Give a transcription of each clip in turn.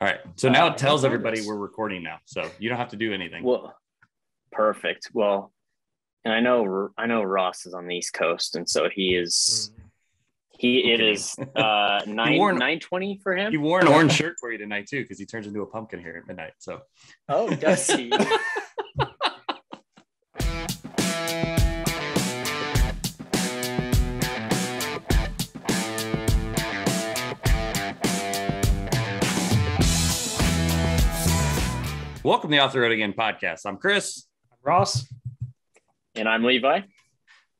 All right. So now Uh, it tells everybody we're recording now. So you don't have to do anything. Well, perfect. Well, and I know I know Ross is on the East Coast, and so he is. He it is uh nine nine twenty for him. he wore an orange shirt for you tonight too, because he turns into a pumpkin here at midnight. So oh, does he? welcome to the Off the Road Again podcast. I'm Chris. I'm Ross. and I'm Levi.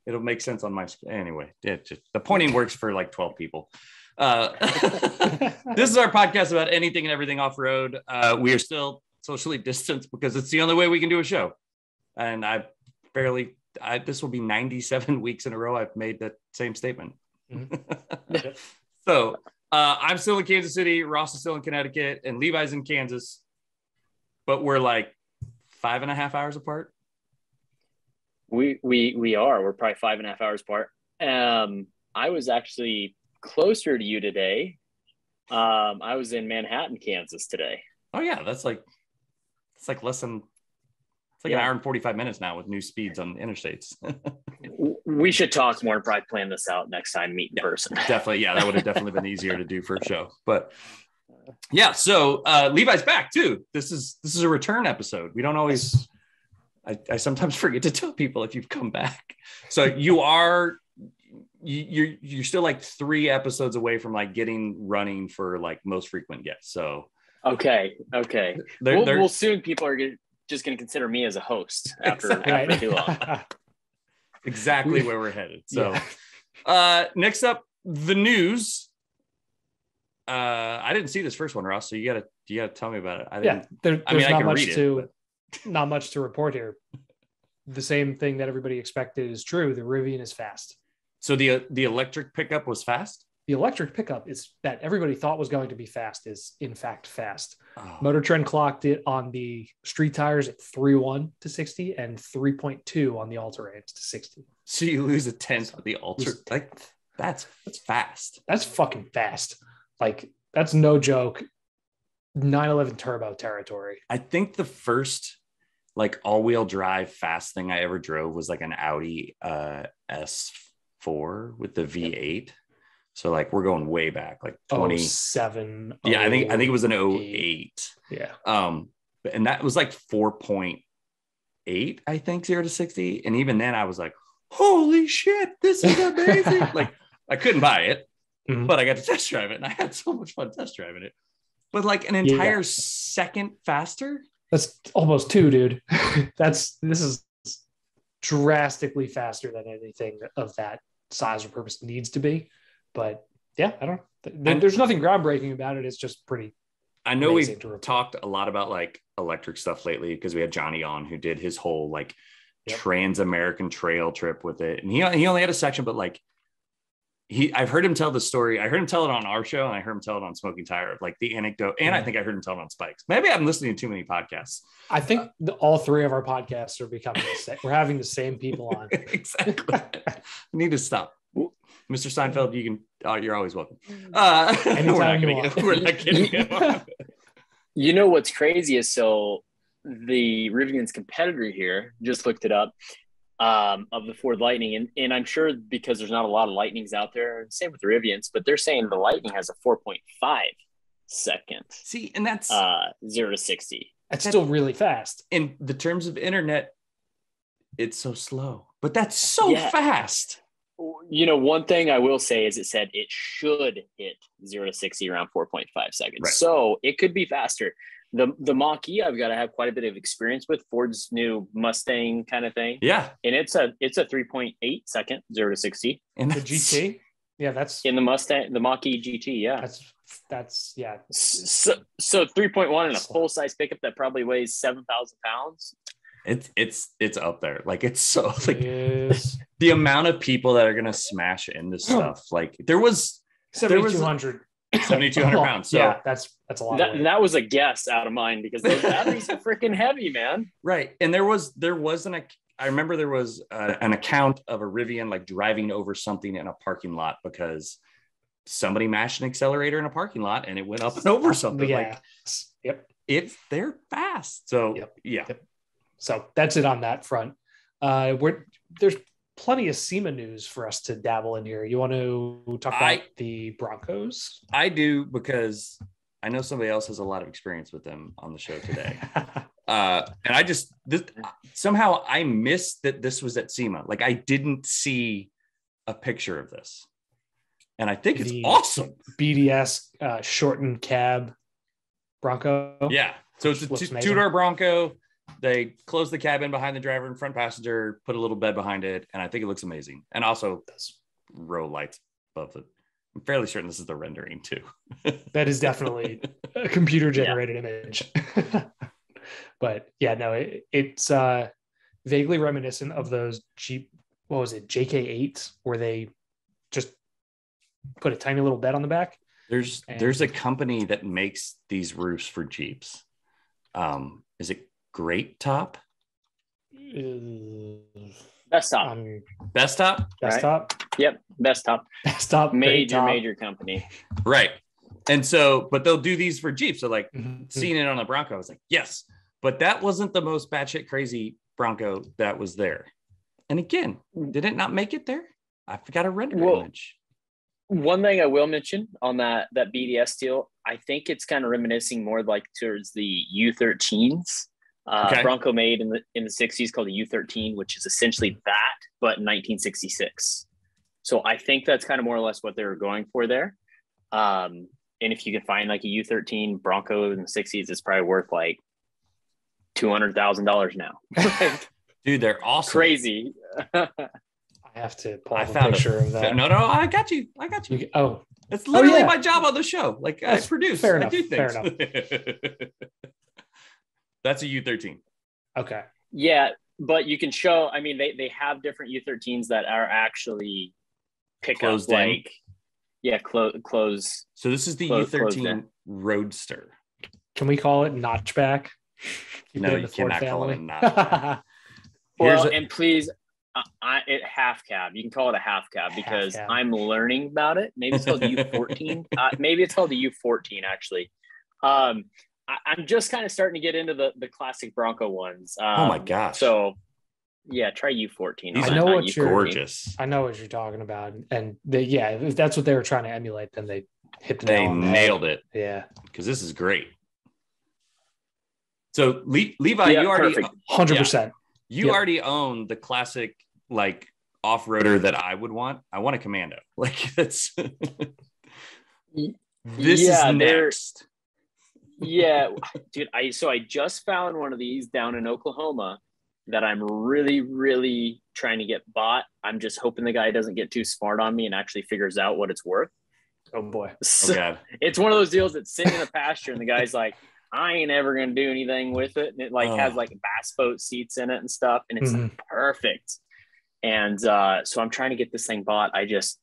It'll make sense on my sc- anyway. It just, the pointing works for like 12 people. Uh, this is our podcast about anything and everything off road. Uh, we are still socially distanced because it's the only way we can do a show. And I barely, I, this will be 97 weeks in a row I've made that same statement. Mhm. so uh, I'm still in Kansas City, Ross is still in Connecticut, and Levi's in Kansas. But we're like five and a half hours apart. We we we are. We're probably five and a half hours apart. Um, I was actually closer to you today. Um, I was in Manhattan, Kansas today. Oh yeah, that's like it's like less than it's like an hour and 45 minutes now with new speeds on the interstates. We should talk more and probably plan this out next time, meet in Yeah. person. definitely, yeah, that would have definitely been easier to do for a show. But yeah, so uh Levi's back too. This is this is a return episode. We don't always I, I sometimes forget to tell people if you've come back. So you are you, you're you're still like three episodes away from like getting running for like most frequent guests. So Okay, okay. they're, We'll, they're we'll soon. People are gonna, just going to consider me as a host after, Exactly. after too long. exactly where we're headed. So Yeah. Uh, next up, the news. Uh, I didn't see this first one, Ross. So you gotta you gotta tell me about it. I yeah, there, I mean, there's not much read it, to not much to report here. The same thing that everybody expected is true. The Rivian is fast. So the the electric pickup was fast. The electric pickup is that everybody thought was going to be fast is in fact fast. Oh, Motor Trend clocked it on the street tires at 3.1 to 60 and 3.2 on the all terrains to 60. so you lose a tenth with the ultra. Lose a Like that's that's fast. That's fucking fast. Like that's no joke. 911 turbo territory. I think the first like all wheel drive fast thing I ever drove was like an Audi uh, S4 with the V8. So like we're going way back, like 20. yeah, I think I think it was an 08. 08. Yeah. Um, and that was like 4.8, I think, zero to 60. And even then I was like, holy shit, this is amazing. like I couldn't buy it, Mhm. but I got to test drive it and I had so much fun test driving it. But like an Yeah. entire second faster. That's almost two, dude. That's this is drastically faster than anything of that size or purpose needs to be. But yeah, I don't. There, And- there's nothing groundbreaking about it. It's just pretty. I know we've talked a lot about like electric stuff lately because we had Johnny on who did his whole like Yep. trans American trail trip with it. And he, he only had a section, but like he, I've heard him tell the story. I heard him tell it on our show and I heard him tell it on Smoking Tire of like the anecdote. And I Mhm. think I heard him tell it on Spike's. Maybe I'm listening to too many podcasts. I think the, all three of our podcasts are becoming the same. We're having the same people on. exactly. we need to stop. Mr. Seinfeld, you can, oh, you're always welcome. Uh, we're not Anytime you gonna get, we're not getting. You know what's crazy is so the Rivian's competitor here just looked it up um, of the Ford Lightning, and, and I'm sure because there's not a lot of Lightnings out there, same with the Rivians, but they're saying the Lightning has a 4.5 second See, and that's uh, zero to 60. That's still really fast. in the terms of internet, it's so slow, but that's so Yeah. fast. You know, one thing I will say is it said it should hit zero to 60 around 4.5 seconds. Right. So it could be faster. The the Mach E, I've got to have quite a bit of experience with Ford's new Mustang kind of thing. Yeah, and it's a it's a 3.8 second zero to 60 and The GT. Yeah, that's in the mustang the mach-e gt yeah that's that's yeah. so, so 3.1 in a full-size pickup that probably weighs 7000 pounds It's it's it's up there. Like it's so like Is the amount of people that are gonna smash into stuff. Like there was There was- 7200 7,200 pounds. So yeah, that's that's a lot. that, of weight. that was a guess out of mine because those batteries are freaking heavy man right, and there was there was an ac- I remember there was uh an account of a Rivian like driving over something in a parking lot because somebody mashed an accelerator in a parking lot and it went up and over something. yeah. Like yep. it's they're fast. So Yep. yeah. Yep. So that's it on that front. Uh, we're there's plenty of SEMA news for us to dabble in here. You want to talk about I- the Broncos? I do because I know somebody else has a lot of experience with them on the show today. uh, and I just this, somehow I missed that this was at SEMA. Like I didn't see a picture of this, and I think it's The- awesome. BDS uh, shortened cab Bronco. Yeah. So it's a Looks two door Bronco. They close the cabin behind the driver and front passenger, put a little bed behind it, and I think it looks amazing. And also That's- row lights above it. I'm fairly certain this is the rendering too. that is definitely a computer generated image. but yeah, no, it, it's uh, vaguely reminiscent of those Jeep. What was it, JK8, where they just put a tiny little bed on the back. There's And- there's a company that makes these roofs for Jeeps. Um, is it Great Top? Uh, Desktop. on Desktop? desktop, Yep. Desktop. desktop, great Major, top. major major company. Right. And so, but they'll do these for Jeeps. So like Mhm. seeing it on a Bronco, I was like, yes. But that wasn't the most batshit crazy Bronco that was there. And again, did it not make it there? I forgot a render Well, image. One thing I will mention on that that BDS deal, I think it's kind of reminiscing more like towards the U13s. Uh, Okay. Bronco made in the in the 60s called the U13, which is essentially that, but in 1966. So I think that's kind of more or less what they were going for there. Um, and if you can find like a U13 Bronco in the 60s, it's probably worth like two hundred thousand dollars now. Dude, they're awesome. Crazy. I have to pull I up a found picture a, of that. No, no, I got you. I got you. You- oh, It's literally yeah. my job on the show. Like I That's produce. fair I enough, do fair things. That's a U13. okay. Yeah, but you can show. I mean, they they have different U13s that are actually pick Closed up in. like yeah, close close. So this is the Close- U13. Roadster. Can we call it notchback? Keep No, you the Ford cannot call it family. notchback. Well, a- and please, uh, I, it half cab. You can call it a half cab Half because cab. I'm learning about it. Maybe it's called the U14. uh, maybe it's called the U14 actually. Um, I, I'm just kind of starting to get into the the classic Bronco ones. Um, Oh my gosh. So yeah, try U14. These I that, know not what you're- Gorgeous. I know what you're talking about, and they, yeah, if that's what they were trying to emulate, then they hit the They nail on the head. nailed it Yeah, because this is great. So Le- Levi, Yeah, you already hundred Yeah. percent. you Yep. already own the classic like off-roader that I would want. I want a commando. Like that's this yeah, is they're- next. Yeah, dude. I so I just found one of these down in Oklahoma that I'm really, really trying to get bought. I'm just hoping the guy doesn't get too smart on me and actually figures out what it's worth. Oh boy, Oh So god. it's one of those deals that's sitting in the pasture, and the guy's like, "I ain't ever gonna do anything with it," and it like has Oh. like bass boat seats in it and stuff, and it's like, Mhm. perfect. And uh, so I'm trying to get this thing bought. I just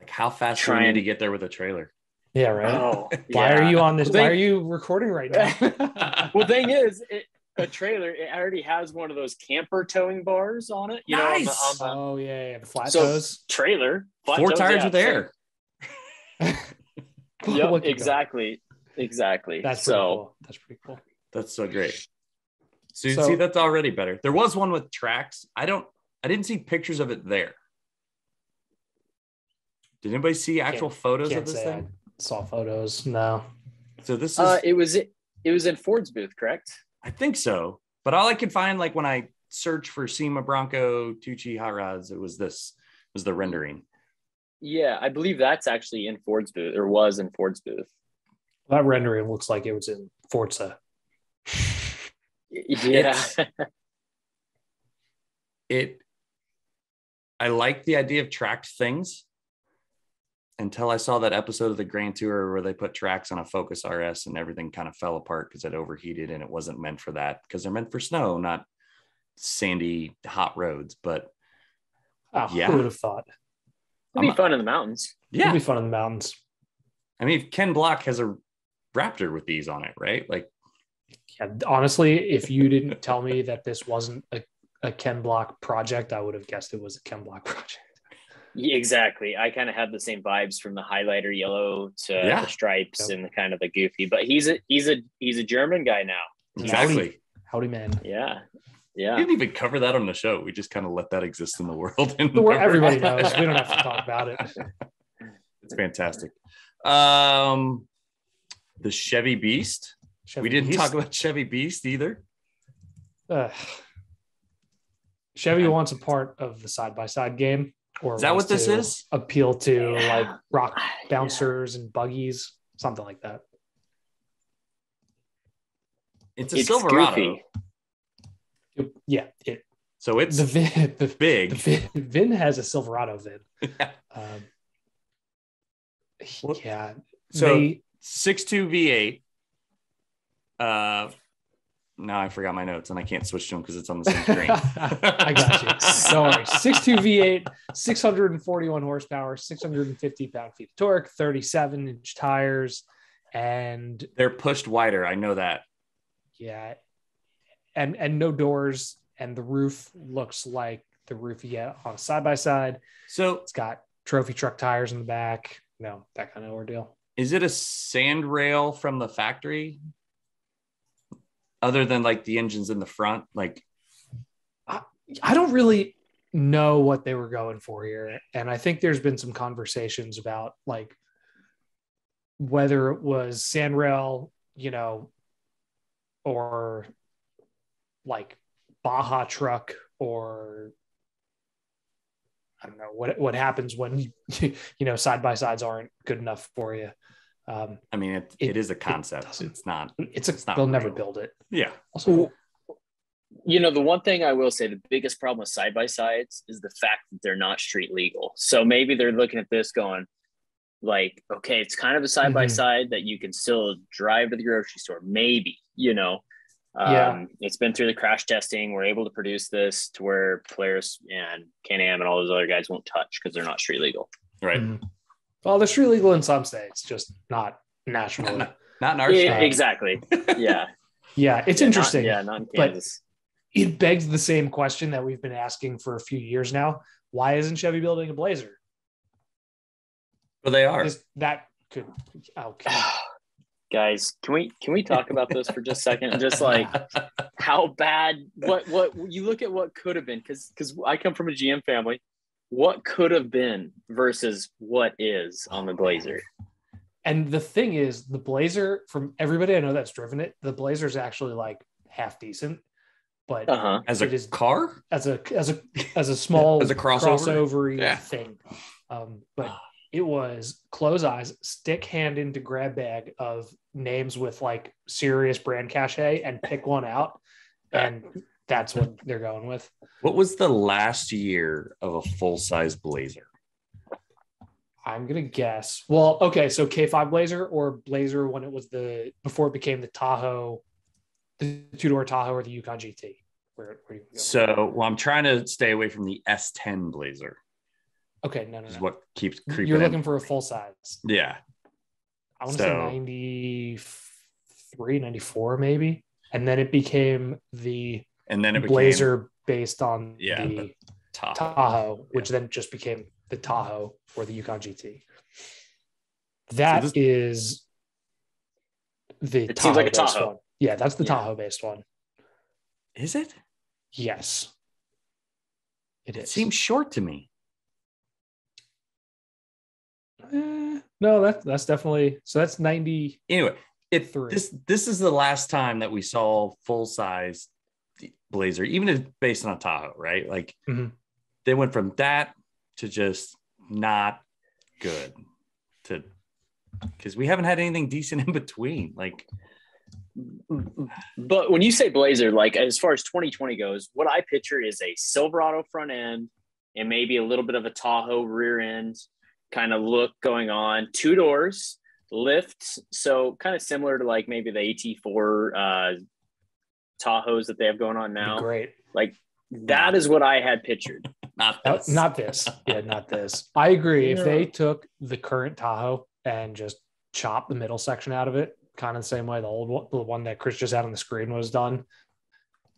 Like how fast do we Trying- need to get there with a trailer? Yeah, right. oh, Why yeah. are you on this? Well, Why are you recording right now? well, thing is, it, a trailer it already has one of those camper towing bars on it. You know, on the, Nice. on the oh yeah, yeah, the flat So- toes. trailer. Flat Four toes, tires yeah, with so- air. Yep, exactly, exactly. That's so. cool. That's pretty cool. That's so great. So, So- see, that's already better. There was one with tracks. I don't. I didn't see pictures of it there. Did anybody see actual photos of this say thing? I saw photos. No. So this is. Uh, it was it was in Ford's booth, correct? I think so. But all I could find, like when I search for SEMA Bronco Tucci hot rods, it was this was the rendering. Yeah, I believe that's actually in Ford's booth or was in Ford's booth. That rendering looks like it was in Forza. Yeah. It. I like the idea of tracked things. Until I saw that episode of the Grand Tour where they put tracks on a Focus RS and everything kind of fell apart because it overheated and it wasn't meant for that because they're meant for snow, not sandy hot roads. But Oh, Yeah. Who would have thought? It'd be I'm- fun in the mountains. Yeah, It'd be fun in the mountains. I mean Ken Block has a Raptor with these on it, right? Like Yeah, honestly, if you didn't tell me that this wasn't a, a Ken Block project, I would have guessed it was a Ken Block project. Yeah, exactly. I kind of have the same vibes from the highlighter yellow to Yeah. the stripes Yep. and the kind of the goofy. But he's a he's a he's a German guy now. Exactly. Howdy, man. Yeah, Yeah. We yeah. didn't even cover that on the show. We just kind of let that exist in the world. And But we're- everybody knows. We don't have to talk about it. It's fantastic. Um, the Chevy Beast. Chevy we didn't Beast. talk about Chevy Beast either. Ugh. Chevy wants a part of the side by side game, or Is that what this is? Appeal to Yeah. like rock Yeah. bouncers and buggies, something like that. It's a It's Silverado, goofy. It- yeah, it so it's the Vin, the, big. the Vin, Vin has a Silverado Vin. Yeah. Um, Well, yeah, so- they, Six two V8. Uh, now I forgot my notes and I can't switch to them because it's on the same screen. I got you. Worry. 6'2 V8, 641 horsepower, 650 pound feet of torque, 37 inch tires, and They're pushed wider. I know that. yeah, and and no doors, and the roof looks like the roof you get on a side by side. So It's got trophy truck tires in the back. No, that kind of ordeal. is it a sand rail from the factory? Other than like the engines in the front, like I don't really know what they were going for here. And I think there's been some conversations about like whether it was Sandrail, you know, or like Baja truck or I don't know what what happens when you know side by sides aren't good enough for you. Um, I mean, it, It- it is a concept. doesn't- It's not. it's a It's not they'll never build it. Yeah. Also, You know, the one thing I will say, the biggest problem with side by sides is the fact that they're not street legal. So maybe they're looking at this going, like, okay, it's kind of a side by side that you can still drive to the grocery store. Maybe, you know, um, Yeah. it's been through the crash testing. We're able to produce this to where Polaris and Can Am and all those other guys won't touch because they're not street legal. Right. Mhm. Well, they're street legal in some states, just not nationally. Not in our Yeah, state. exactly. Yeah. Yeah, it's Yeah, not- interesting. yeah, not in but- it begs the same question that we've been asking for a few years now. Why isn't Chevy building a Blazer? But they are. Is that could okay. Guys, can we can we talk about this for just a second? Just like how bad what what you look at what could have been because because I come from a GM family. What could have been versus what is on the Blazer? And the thing is, the Blazer from everybody I know that's driven it, the Blazer is actually like half decent, but Uh huh. As a is- car? as a as a as a small As a crossover? crossover Yeah. thing. Um, but it was close eyes, stick hand into grab bag of names with like serious brand cachet and pick one out. And that's what they're going with. What was the last year of a full size Blazer? I'm gonna guess. Well, okay, so K5 Blazer or Blazer when it was the before it became the Tahoe, the two door Tahoe or the Yukon GT. Where, where you go? So, well, I'm trying to stay away from the S10 Blazer. okay, no, no, Is no. what keeps creeping. You're in. looking for a full size. Yeah. I want to say So- 93, 94 maybe. And then it became the And then it became Blazer based on Yeah, the the Tahoe. Tahoe, which then just became the Tahoe or the Yukon GT. That this- is the It seems like a Tahoe-based one. Yeah, that's the Yeah. Tahoe based one. Is it? Yes. It It is. seems short to me. Eh, no, that, that's definitely so that's 90. Anyway, it Three. this this is the last time that we saw full size Blazer, even if based on a Tahoe, right? Like Mhm. they went from that to just not good to because we haven't had anything decent in between. Like But when you say Blazer, like as far as 2020 goes, what I picture is a Silverado front end and maybe a little bit of a Tahoe rear end kind of look going on. Two doors, lifts, so kind of similar to like maybe the AT4 uh, Tahoes that they have going on now. Great. Like that is what I had pictured. not Uh, this. not this. Yeah, not this. I agree. If they took the current Tahoe and just chopped the middle section out of it, kind of the same way the old one, the one that Chris just had on the screen was done,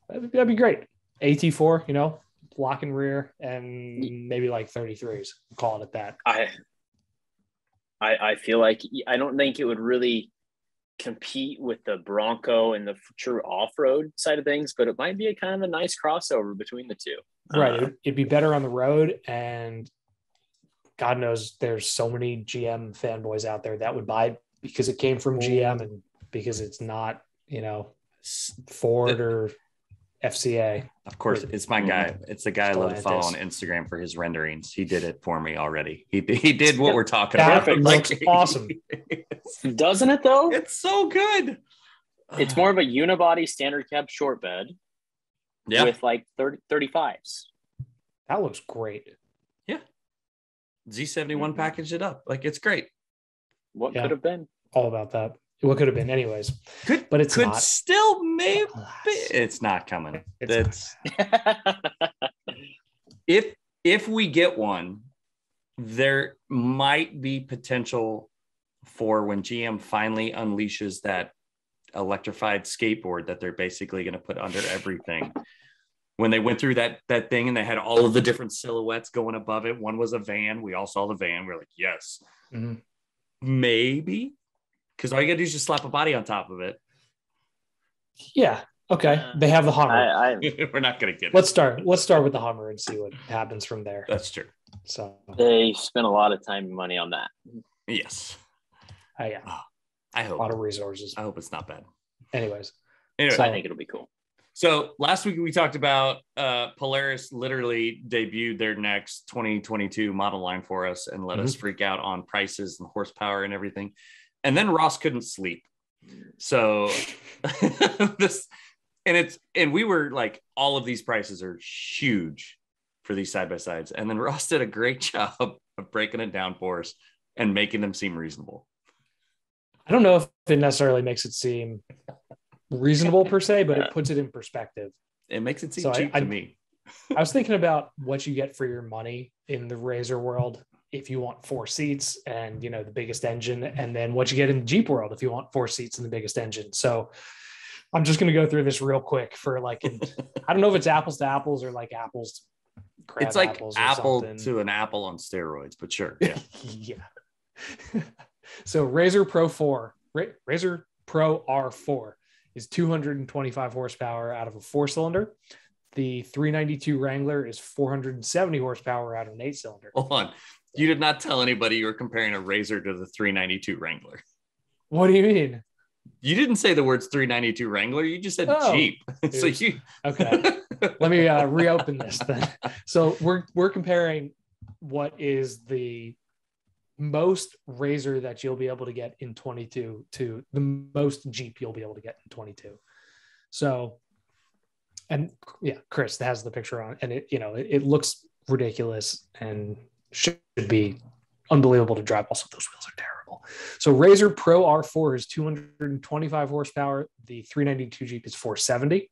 that'd, that'd be great. AT4, you know, block and rear, and maybe like 33s. Call it at that. I, I, I feel like I don't think it would really compete with the Bronco and the true off-road side of things, but it might be a kind of a nice crossover between the two. Right. Uh, It'd, it'd be better on the road, and God knows there's so many GM fanboys out there that would buy it because it came from GM and because it's not, you know, Ford or FCA. Of course, it's my guy. It's the guy I love to follow on Instagram for his renderings. He did it for me already. He he did what we're talking That about. looks awesome. Doesn't it though? it's so good. It's more of a unibody standard cab short bed yeah. with like 30, 35s. That looks great. Yeah, Z71 mm-hmm. packaged it up. Like it's great. What Yeah. could have been? All about that. What could have been, anyways. Could But it's could not. still maybe it's not coming. It's That's if if we get one, there might be potential for when GM finally unleashes that electrified skateboard that they're basically going to put under everything. When they went through that that thing and they had all of the different silhouettes going above it, one was a van. We all saw the van. We are like, yes, Mhm. maybe, because all you got to do is just slap a body on top of it. Yeah. Okay. They have the Hummer. I, I, We're not going to get it. let's start. Let's start with the Hummer and see what happens from there. That's true. So, they spent a lot of time and money on that. Yes, uh, yeah, I a hope. lot of resources. I hope it's not bad. Anyways, Anyway, So- I think it'll be cool. So last week we talked about uh, Polaris literally debuted their next 2022 model line for us and let us freak out on prices and horsepower and everything. And then Ross couldn't sleep. So this and it's and we were like all of these prices are huge for these side by sides. And then Ross did a great job of breaking it down for us and making them seem reasonable. I don't know if it necessarily makes it seem reasonable per se, but it puts it in perspective. It makes it seem So I- cheap I- to me. I was thinking about what you get for your money in the RZR world if you want four seats and you know the biggest engine, and then what you get in the Jeep world if you want four seats and the biggest engine. So I'm just going to go through this real quick for like an, I don't know if it's apples to apples or like apples. It's like apples apple something. to an apple on steroids, but sure. Yeah. yeah. so RZR Pro 4, Ra- RZR Pro R4 is 225 horsepower out of a four cylinder. The 392 Wrangler is 470 horsepower out of an eight cylinder. Hold on. You did not tell anybody you were comparing a RZR to the 392 Wrangler. What do you mean? You didn't say the words 392 Wrangler. You just said Oh, Jeep. so you. Okay. Let me uh, reopen this then. So we're we're comparing what is the most RZR that you'll be able to get in 22 to the most Jeep you'll be able to get in 22. So, and yeah, Chris has the picture on, and it you know it, it looks ridiculous and should be unbelievable to drive. Also, those wheels are terrible. So RZR Pro R4 is 225 horsepower. The 392 Jeep is 470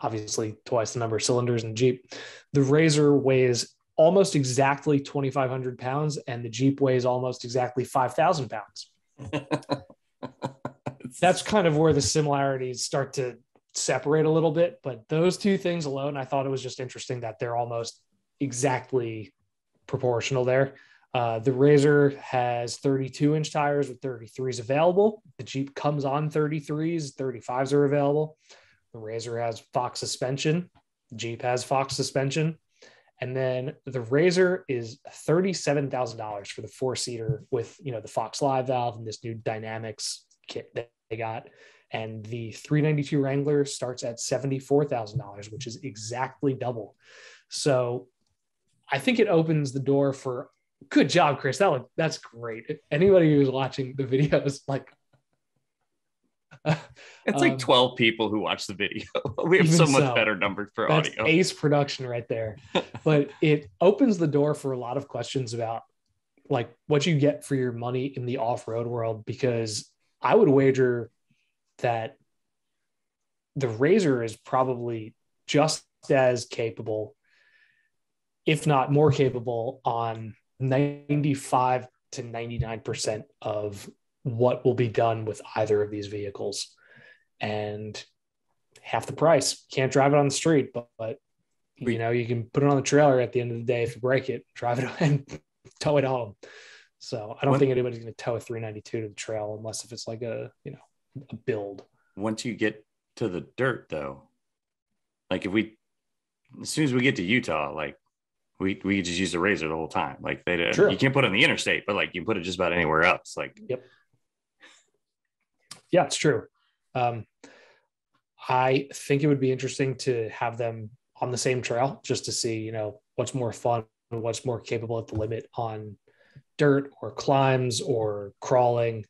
obviously twice the number of cylinders in the Jeep. The RZR weighs almost exactly 2,500 pounds, and the Jeep weighs almost exactly 5,000 pounds. That's kind of where the similarities start to separate a little bit. But those two things alone, I thought it was just interesting that they're almost exactly proportional there. Uh, the RZR has 32 inch tires with 33s available. The Jeep comes on 33s, 35s are available. The RZR has Fox suspension. Jeep has Fox suspension. And then the RZR is $37,000 for the four seater with, you know, the Fox Live valve and this new Dynamix kit that they got. And the 392 Wrangler starts at $74,000, which is exactly double. So I think it opens the door for good job, Chris. That look, that's great. Anybody who's watching the videos, like, It's like Um, 12 people who watch the video. We have so much so, better numbers for that's audio. ace production right there but it opens the door for a lot of questions about like what you get for your money in the off-road world because i would wager that the RZR is probably just as capable if not more capable on 95 to 99% of what will be done with either of these vehicles and half the price can't drive it on the street but, but you know, you can put it on the trailer at the end of the day if you break it, drive it and tow it home. So I don't When- think anybody's going to tow a 392 to the trail unless if it's like a you know a build. once you get to the dirt though like if we as soon as we get to utah like we we just use the RZR the whole time like they don't- you can't put it on the interstate but like you can put it just about anywhere else like yep, Yeah, it's true. Um, I think it would be interesting to have them on the same trail just to see, you know, what's more fun and what's more capable at the limit on dirt or climbs or crawling.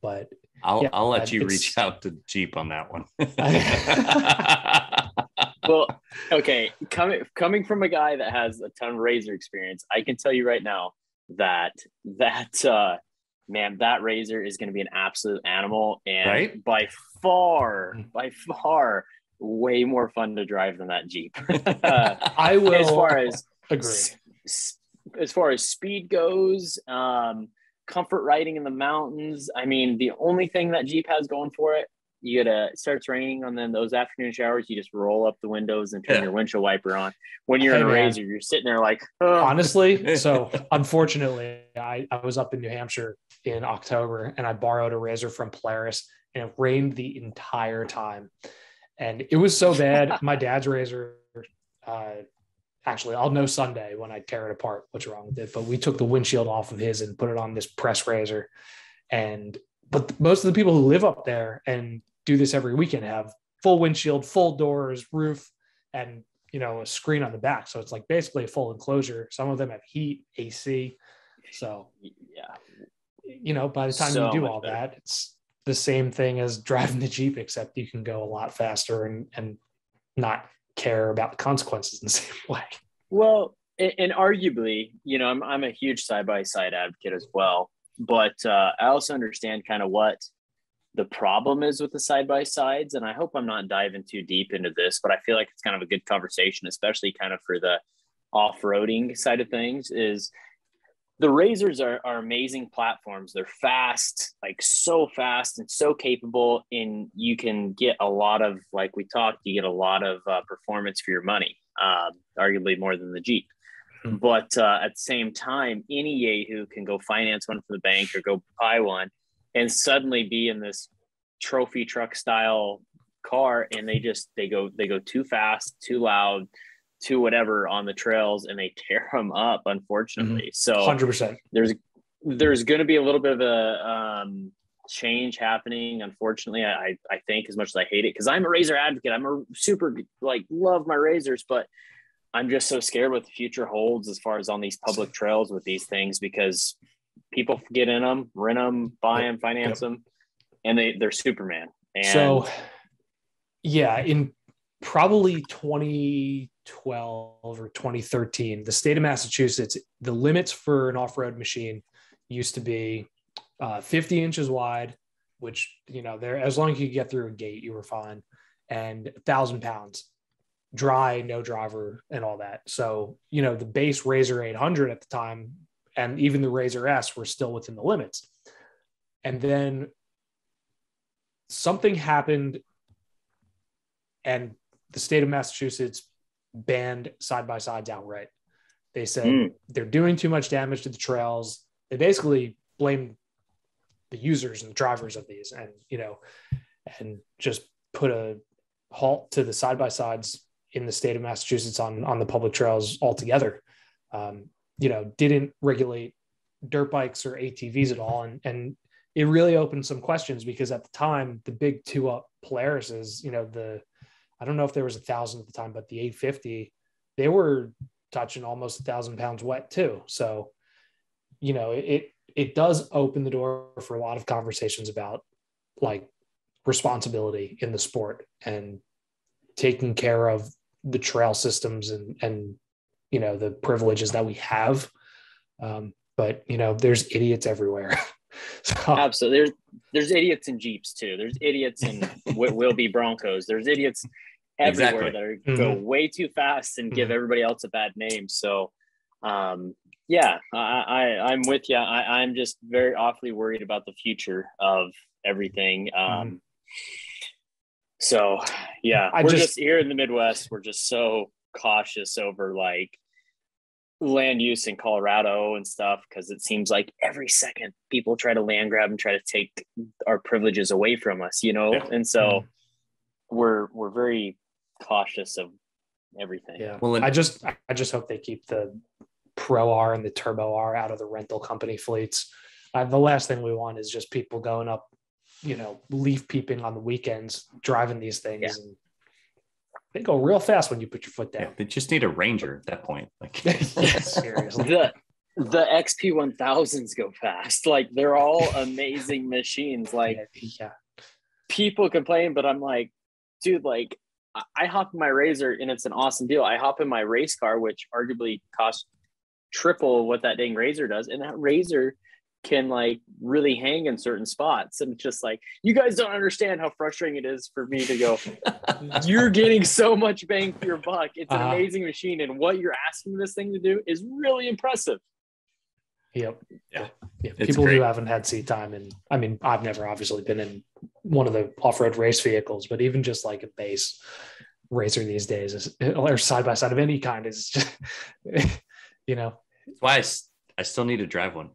But i'll Yeah, i'll let uh, you reach out to jeep on that one well, okay, coming coming from a guy that has a ton of RZR experience, I can tell you right now that that uh man, that RZR is going to be an absolute animal and Right? by far, by far way more fun to drive than that Jeep. I will as far as agree. s- s- as far as speed goes, um, comfort riding in the mountains. I mean, the only thing that Jeep has going for it, you gotta it starts raining, and then those afternoon showers, you just roll up the windows and turn Yeah. your windshield wiper on. When you're Hey, in a man. RZR, you're sitting there like, oh. honestly so unfortunately I, I was up in new hampshire in october and i borrowed a RZR from polaris and it rained the entire time and it was so bad my dad's RZR uh, actually i'll know sunday when i tear it apart what's wrong with it but we took the windshield off of his and put it on this press RZR and but most of the people who live up there and do this every weekend have full windshield full doors roof and you know a screen on the back. So it's like basically a full enclosure. Some of them have heat ac so yeah, you know by the time So you do all better. that it's the same thing as driving the jeep except you can go a lot faster and and not care about the consequences in the same way. Well, and, and arguably, you know, I'm I'm a huge side by side advocate as well, but uh, I also understand kind of what the problem is with the side by sides, and I hope I'm not diving too deep into this, but I feel like it's kind of a good conversation, especially kind of for the off roading side of things. Is the RZRs are, are amazing platforms. They're fast, like so fast and so capable, and you can get a lot of, like we talked, you get a lot of uh, performance for your money, um, arguably more than the Jeep. Hmm. But uh, at the same time, any Yahoo can go finance one for the bank or go buy one, and suddenly be in this trophy truck style car, and they just they go they go too fast, too loud, too whatever on the trails, and they tear them up. Unfortunately, so 100% there's there's going to be a little bit of a um, change happening. Unfortunately, I I think as much as I hate it because I'm a RZR advocate, I'm a super like love my RZRs, but I'm just so scared what the future holds as far as on these public trails with these things because people get in them, rent them, buy them, finance them, and they they're Superman. And so yeah in probably 2012 or 2013 the state of massachusetts the limits for an off-road machine used to be uh, 50 inches wide which you know there as long as you could get through a gate you were fine and a thousand pounds dry no driver and all that. So you know the base RZR 800 at the time and even the RZR s were still within the limits. And then something happened and the state of massachusetts banned side by sides outright they said Mm. they're doing too much damage to the trails. They basically blamed the users and the drivers of these and you know and just put a halt to the side by sides in the state of massachusetts on on the public trails altogether. Um, you know didn't regulate dirt bikes or atvs at all. And and it really opened some questions because at the time the big two up Polaris is you know the i don't know if there was a thousand at the time but the 850 they were touching almost a thousand pounds wet too. So you know it it does open the door for a lot of conversations about like responsibility in the sport and taking care of the trail systems and and you know the privileges that we have um, but you know there's idiots everywhere so Absolutely. There's there's idiots in Jeeps too. There's idiots in wi- will be Broncos. There's idiots everywhere Exactly. that are, go way too fast and give everybody else a bad name. So, um, yeah, I, I I'm with you. I, I'm just very awfully worried about the future of everything. Um, so yeah, I we're just- just, here in the Midwest. We're just so cautious over like land use in Colorado and stuff because it seems like every second people try to land grab and try to take our privileges away from us, you know? Yeah. And so Mhm. we're we're very cautious of everything. Yeah. Well, and- I just I just hope they keep the Pro R and the Turbo R out of the rental company fleets. Uh, the last thing we want is just people going up, you know, leaf peeping on the weekends, driving these things, Yeah. and they go real fast when you put your foot Yeah, down. they just need a ranger at that point. Like, Yeah, seriously. The the XP one thousands go fast. Like they're all amazing machines. Like yeah, people complain, but I'm like, dude, like I- I hop in my RZR and it's an awesome deal. I hop in my race car, which arguably costs triple what that dang RZR does, and that RZR can like really hang in certain spots. And it's just like, you guys don't understand how frustrating it is for me to go, you're getting so much bang for your buck. It's an Uh-huh. amazing machine, and what you're asking this thing to do is really impressive. Yep. Yeah. Yeah. People great. who haven't had seat time, and I mean, I've never obviously been in one of the off-road race vehicles, but even just like a base racer these days is or side by side of any kind is just, you know, That's why I still need to drive one.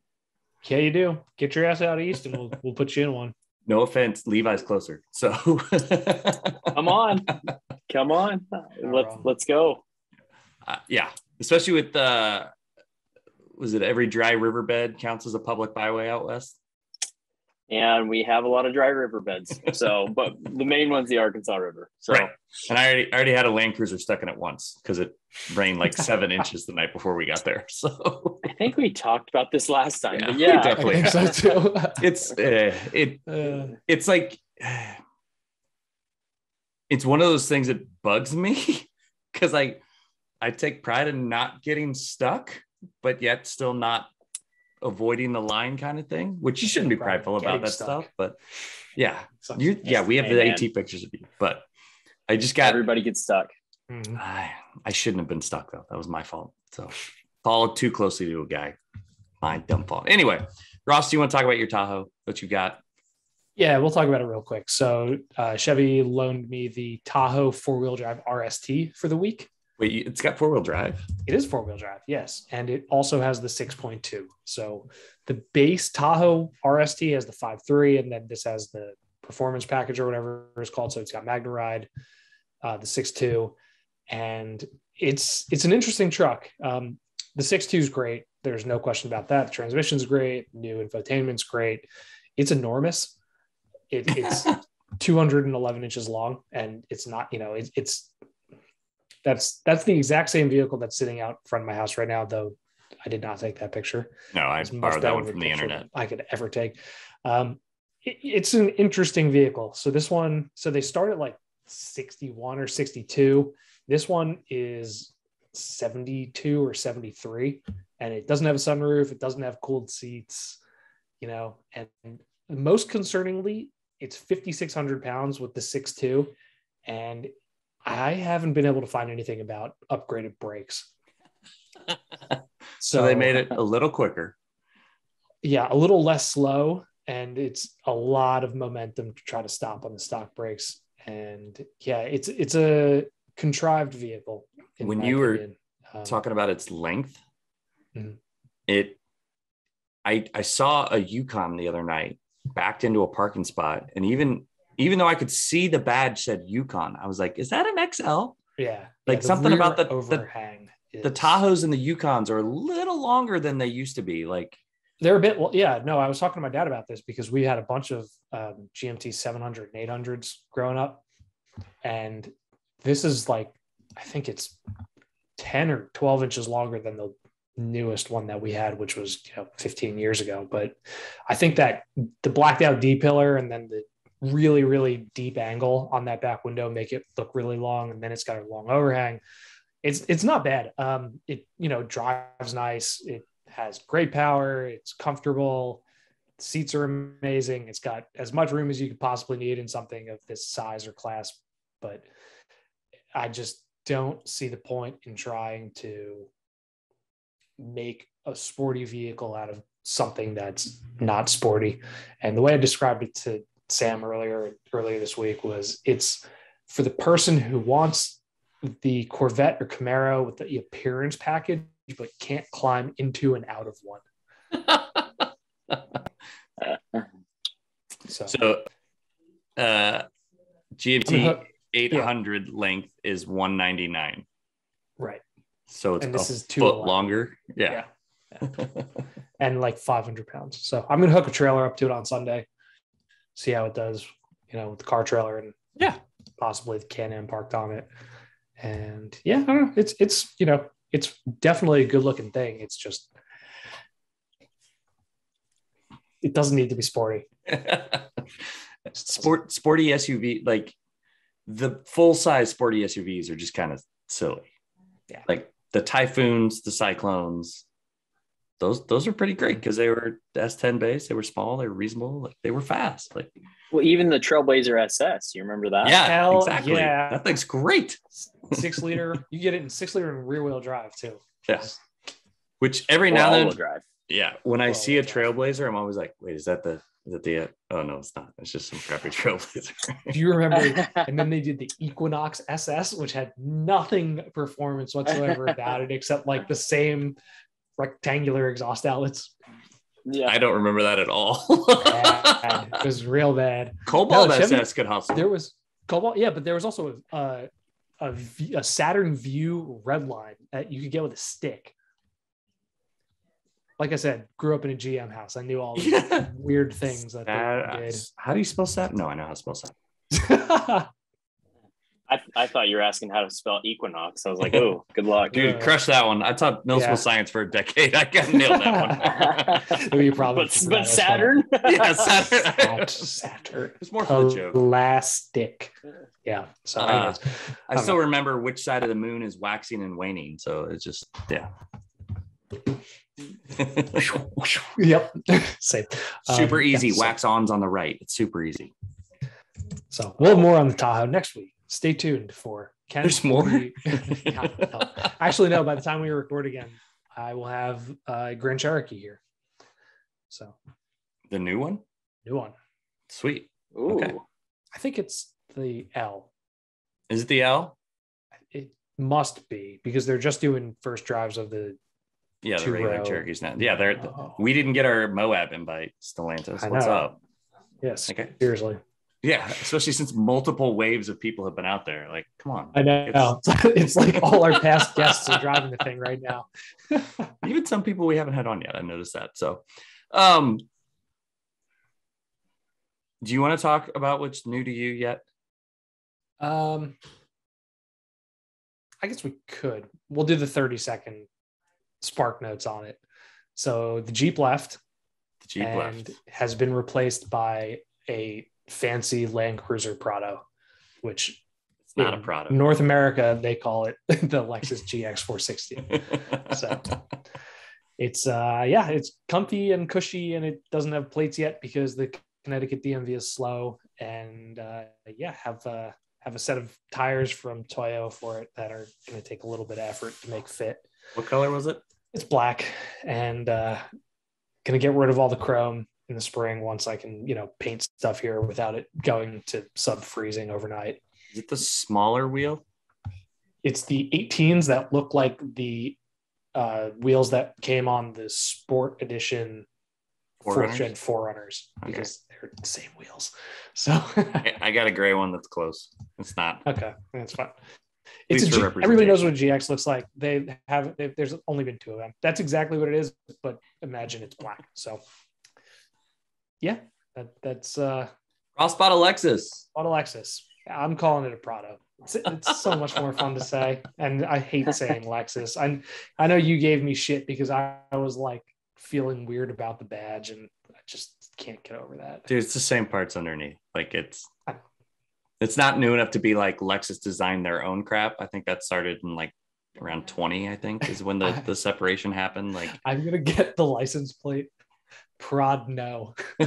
Yeah, you do. Get your ass out east, and we'll we'll put you in one. No offense, Levi's closer. So Come on, come on, let's let's go. uh, yeah, especially with uh was it every dry riverbed counts as a public byway out west? And we have a lot of dry riverbeds. So, but the main one's the Arkansas River. So, Right. And I already, I already had a Land Cruiser stuck in it once because it rained like seven inches the night before we got there. So I think we talked about this last time. Yeah, but yeah, definitely I think so too. it's uh, it Uh, it's like it's one of those things that bugs me because I I take pride in not getting stuck, but yet still not avoiding the line kind of thing, which you shouldn't be Pride in prideful about that stuck. stuff. But yeah, sucks. you yeah, we have Hey, the man. AT pictures of you, but I just got everybody gets stuck. Mhm. I, I shouldn't have been stuck though. That was my fault. So followed too closely to a guy. My dumb fault. Anyway, Ross, do you want to talk about your Tahoe What you got? Yeah, we'll talk about it real quick. So uh, Chevy loaned me the Tahoe four-wheel drive RST for the week. Wait, it's got four wheel drive. It is four-wheel drive, yes, and it also has the 6.2. So the base Tahoe RST has the 5.3, and then this has the performance package or whatever it's called. So it's got MagneRide, uh, the 6.2, and it's it's an interesting truck. Um, the 6.2 is great. There's no question about that. The transmission's great. New infotainment's great. It's enormous. It, it's 211 inches long, and it's not. You know, it, it's that's that's the exact same vehicle that's sitting out in front of my house right now. Though I did not take that picture. No, I It's borrowed that one from the internet. I could ever take. Um, it- it's an interesting vehicle. So this one, so they start at like 61 or 62. This one is 72 or 73, and it doesn't have a sunroof. It doesn't have cooled seats, you know. And most concerningly, it's 5,600 pounds with the 6.2, and I haven't been able to find anything about upgraded brakes. So they made it a little quicker. yeah, a little less slow, and it's a lot of momentum to try to stop on the stock brakes. And yeah, it's it's a contrived vehicle. When you were. Um, Talking about its length, Mhm. it I I saw a Yukon the other night backed into a parking spot, and even even though I could see the badge said Yukon, I was like, is that an XL? yeah, like yeah, something about the- the- overhang. The is- Tahoes and the Yukons are a little longer than they used to be. Like, they're a bit well, yeah no i was talking to my dad about this because we had a bunch of um, gmt 700 and 800s growing up and this is like i think it's 10 or 12 inches longer than the newest one that we had which was you know 15 years ago but i think that the blacked out d pillar and then the really really deep angle on that back window make it look really long and then it's got a long overhang it's it's not bad um it you know drives nice it has great power. It's comfortable. Seats are amazing. It's got as much room as you could possibly need in something of this size or class. But I just don't see the point in trying to make a sporty vehicle out of something that's not sporty. And the way I described it to Sam earlier earlier this week was it's for the person who wants the Corvette or Camaro with the appearance package, but can't climb into and out of one. So, So, uh, GMT hook- 800 length is 199. right. So it's And this a is foot 211. longer. Yeah. And like 500 pounds. So I'm going to hook a trailer up to it on Sunday, see how it does, you know, with the car trailer and Yeah. possibly the Can-Am parked on it. And yeah, I don't know. It's, it's, you know, it's definitely a good looking thing. It's just, it doesn't need to be sporty. Sport sporty SUV like the full size sporty SUVs are just kind of silly. Yeah. Like the Typhoons, the Syclones, those those are pretty great because they were S10 base. They were small. They were reasonable. Like they were fast. Like Well, even the Trailblazer SS. You remember that? yeah, hell exactly. yeah. That thing's great. Six liter, you get it in six liter and rear wheel drive too. Yeah. Which every Or now and then, drive. yeah. When I see a. Trailblazer, I'm always like, wait, is that the is that the? Uh, oh no, it's not. It's just some crappy Trailblazer. Do you remember? and then they did the Equinox SS, which had nothing performance whatsoever about it except like the same rectangular exhaust outlets. yeah. I don't remember that at all. Bad. It was real bad. Cobalt No, Chevy- SS could hustle. There was Cobalt, yeah, but there was also a a, a, v, a Saturn Vue red line that you could get with a stick. Like I said, grew up in a GM house. I knew all the Yeah. weird things that Sat- they How do you spell sap? No, I know how to spell sap. did. I, I thought you were asking how to spell equinox. I was like, oh, good luck. Dude, Yeah. crush that one. I taught middle Yeah. school science for a decade. I got nailed that one. You probably but, but that as Saturn? yeah, Saturn. Sat- Saturn. It's more for the joke. Plastic. Yeah. So, Uh, anyways, I still know. remember which side of the moon is waxing and waning. So it's just, yeah. yep. Same. super Um, yeah, easy. so- Wax ons on the right. It's super easy. So we'll have more on the Tahoe next week. Stay tuned for Ken. There's more? Yeah, no. Actually, no. By the time we record again, I will have uh, Grand Cherokee here. So The new one? new one. Sweet. Ooh. Okay. I think it's the L. Is it the L? It must be because they're just doing first drives of the. Yeah, the regular row. Cherokees now. Yeah, they're. Oh, We didn't get our Moab invite, Stellantis. I What's up? yes. Okay. Seriously, Yeah, especially since multiple waves of people have been out there. Like, come on. I know. It's, like all our past guests are driving the thing right now. Even some people we haven't had on yet. I noticed that. So, um, do you want to talk about what's new to you yet? Um, I guess we could. We'll do the 30 second spark notes on it. So the Jeep left The Jeep and left. has been replaced by a fancy Land Cruiser Prado, which It's not a Prado. North America they call it the Lexus GX 460. So it's uh yeah, it's comfy and cushy and it doesn't have plates yet because the Connecticut DMV is slow and uh yeah, have uh have a set of tires from Toyo for it that are going to take a little bit of effort to make fit. what color was it? It's black and uh going to get rid of all the chrome in the spring once I can, you know, paint stuff here without it going to sub freezing overnight. Is it the smaller wheel? it's the 18s that look like the uh, wheels that came on the sport edition 4Runners? gen 4Runners Okay. because they're the same wheels so I got a gray one that's close. It's not. okay that's fine it's G- everybody knows what a gx looks like they have they, there's only been two of them that's exactly what it is but imagine it's black so yeah that, that's uh Crossbot Alexis. Auto Alexis. I'm calling it a Prado. It's, it's so much more fun to say, and I hate saying Lexus. I I know you gave me shit because I, I was like feeling weird about the badge, and I just can't get over that. Dude, it's the same parts underneath. Like it's it's not new enough to be like Lexus designed their own crap. I think that started in like around 20, I think, is when the, the separation happened. Like I'm gonna get the license plate. Prod no.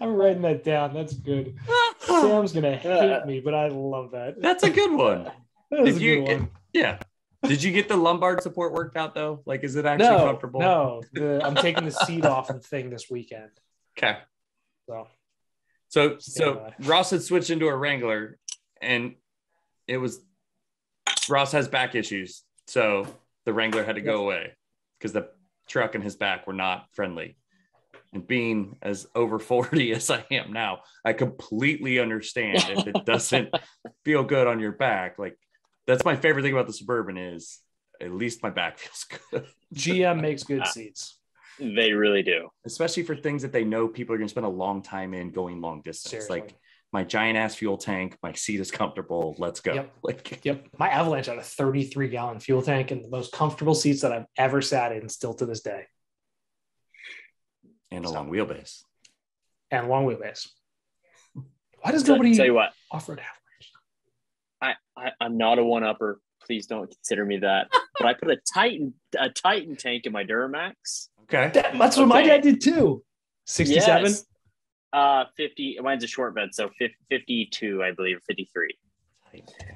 I'm writing that down. That's good. Sam's gonna hate me, but I love that. That's a good one. That a you- good one. Yeah. Did you get the lumbar support worked out though? Like, is it actually No, comfortable? no. The, I'm taking the seat off the thing this weekend. Okay. So So so. Ross had switched into a Wrangler and it was Ross has back issues, so the Wrangler had to go away because the truck and his back were not friendly. And being as over 40 as I am now, I completely understand if it doesn't feel good on your back. Like that's my favorite thing about the Suburban is at least my back feels good. GM makes good seats. They really do. Especially for things that they know people are going to spend a long time in going long distance. Seriously. Like my giant ass fuel tank, my seat is comfortable. Let's go. Yep. Like Yep. My Avalanche had a 33 gallon fuel tank and the most comfortable seats that I've ever sat in still to this day. and a long wheelbase. And long wheelbase. Why does So, nobody tell you what, offer an Avalanche? I, I I'm not a one upper. Please don't consider me that. but I put a Titan a Titan tank in my Duramax. Okay. That- that's what my dad did too. 67? Yes. Uh, 50. Mine's a short bed, so 50, 52, I believe, 53.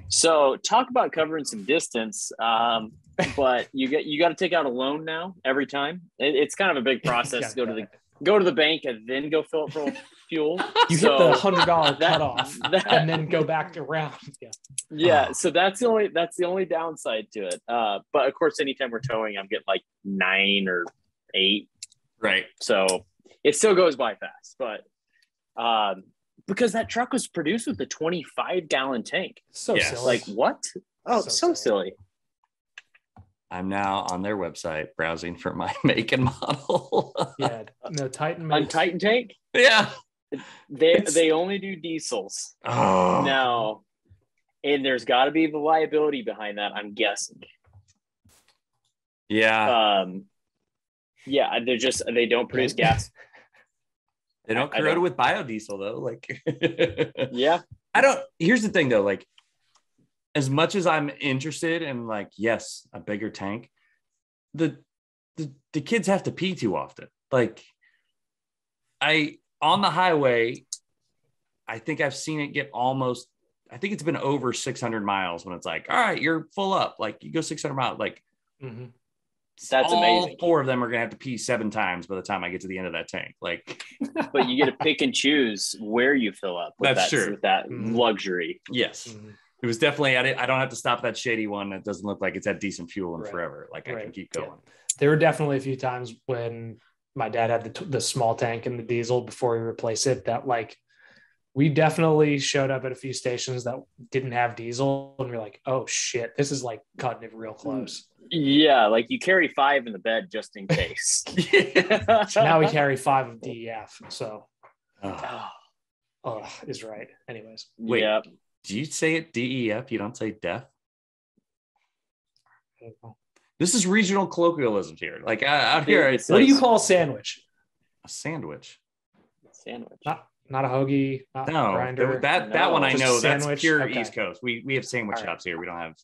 So talk about covering some distance. Um, but you get you got to take out a loan now every time. It, it's kind of a big process to go to the go to the bank and then go fill it for fuel. You So- hit the hundred dollar that- cutoff that- and then go back to round. Yeah. Yeah, Oh. so that's the only that's the only downside to it. Uh, but of course, anytime we're towing, I'm getting like nine or eight, Right. so it still goes by fast. But um, because that truck was produced with a 25 gallon tank, So Yes. silly. like what? Oh, So so, silly. silly. I'm now on their website browsing for my make and model. yeah, no Titan On Titan tank, yeah. they It's- they only do diesels Oh. now, and there's got to be the liability behind that. I'm guessing. Yeah. Um, yeah, they're just they don't produce gas. they don't I corrode don't- with biodiesel though. Like Yeah, I don't here's the thing though, like as much as I'm interested in like, yes, a bigger tank, the the, the kids have to pee too often. Like I on the highway, I think I've seen it get almost I think it's been over 600 miles when it's like, all right, you're full up. Like you go 600 miles, like Mhm. That's all amazing. Four of them are gonna have to pee seven times by the time I get to the end of that tank. Like, but you get to pick and choose where you fill up. With That's that, true. With that Mhm. luxury. yes, Mhm. it was definitely. I, didn't- I don't have to stop that shady one that doesn't look like it's had decent fuel in Right. forever. Like I can Right. keep Yeah. going. There were definitely a few times when my dad had the, t- the small tank and the diesel before he replaced it that like we definitely showed up at a few stations that didn't have diesel and we are like, oh shit, this is like cutting it real close. Yeah, like you carry five in the bed just in case. Now we carry five of DEF. So Oh, is right. Anyways, Wait. Yeah. do you say it DEF? You don't say deaf. I don't know. This is regional colloquialisms here. Like uh, out here, it's what do you call a sandwich? a sandwich. Sandwich. Not not a hoagie, not No, a grinder. that that one I Just know. That's sandwich? pure Okay. East Coast. We we have sandwich All right. shops here. We don't have.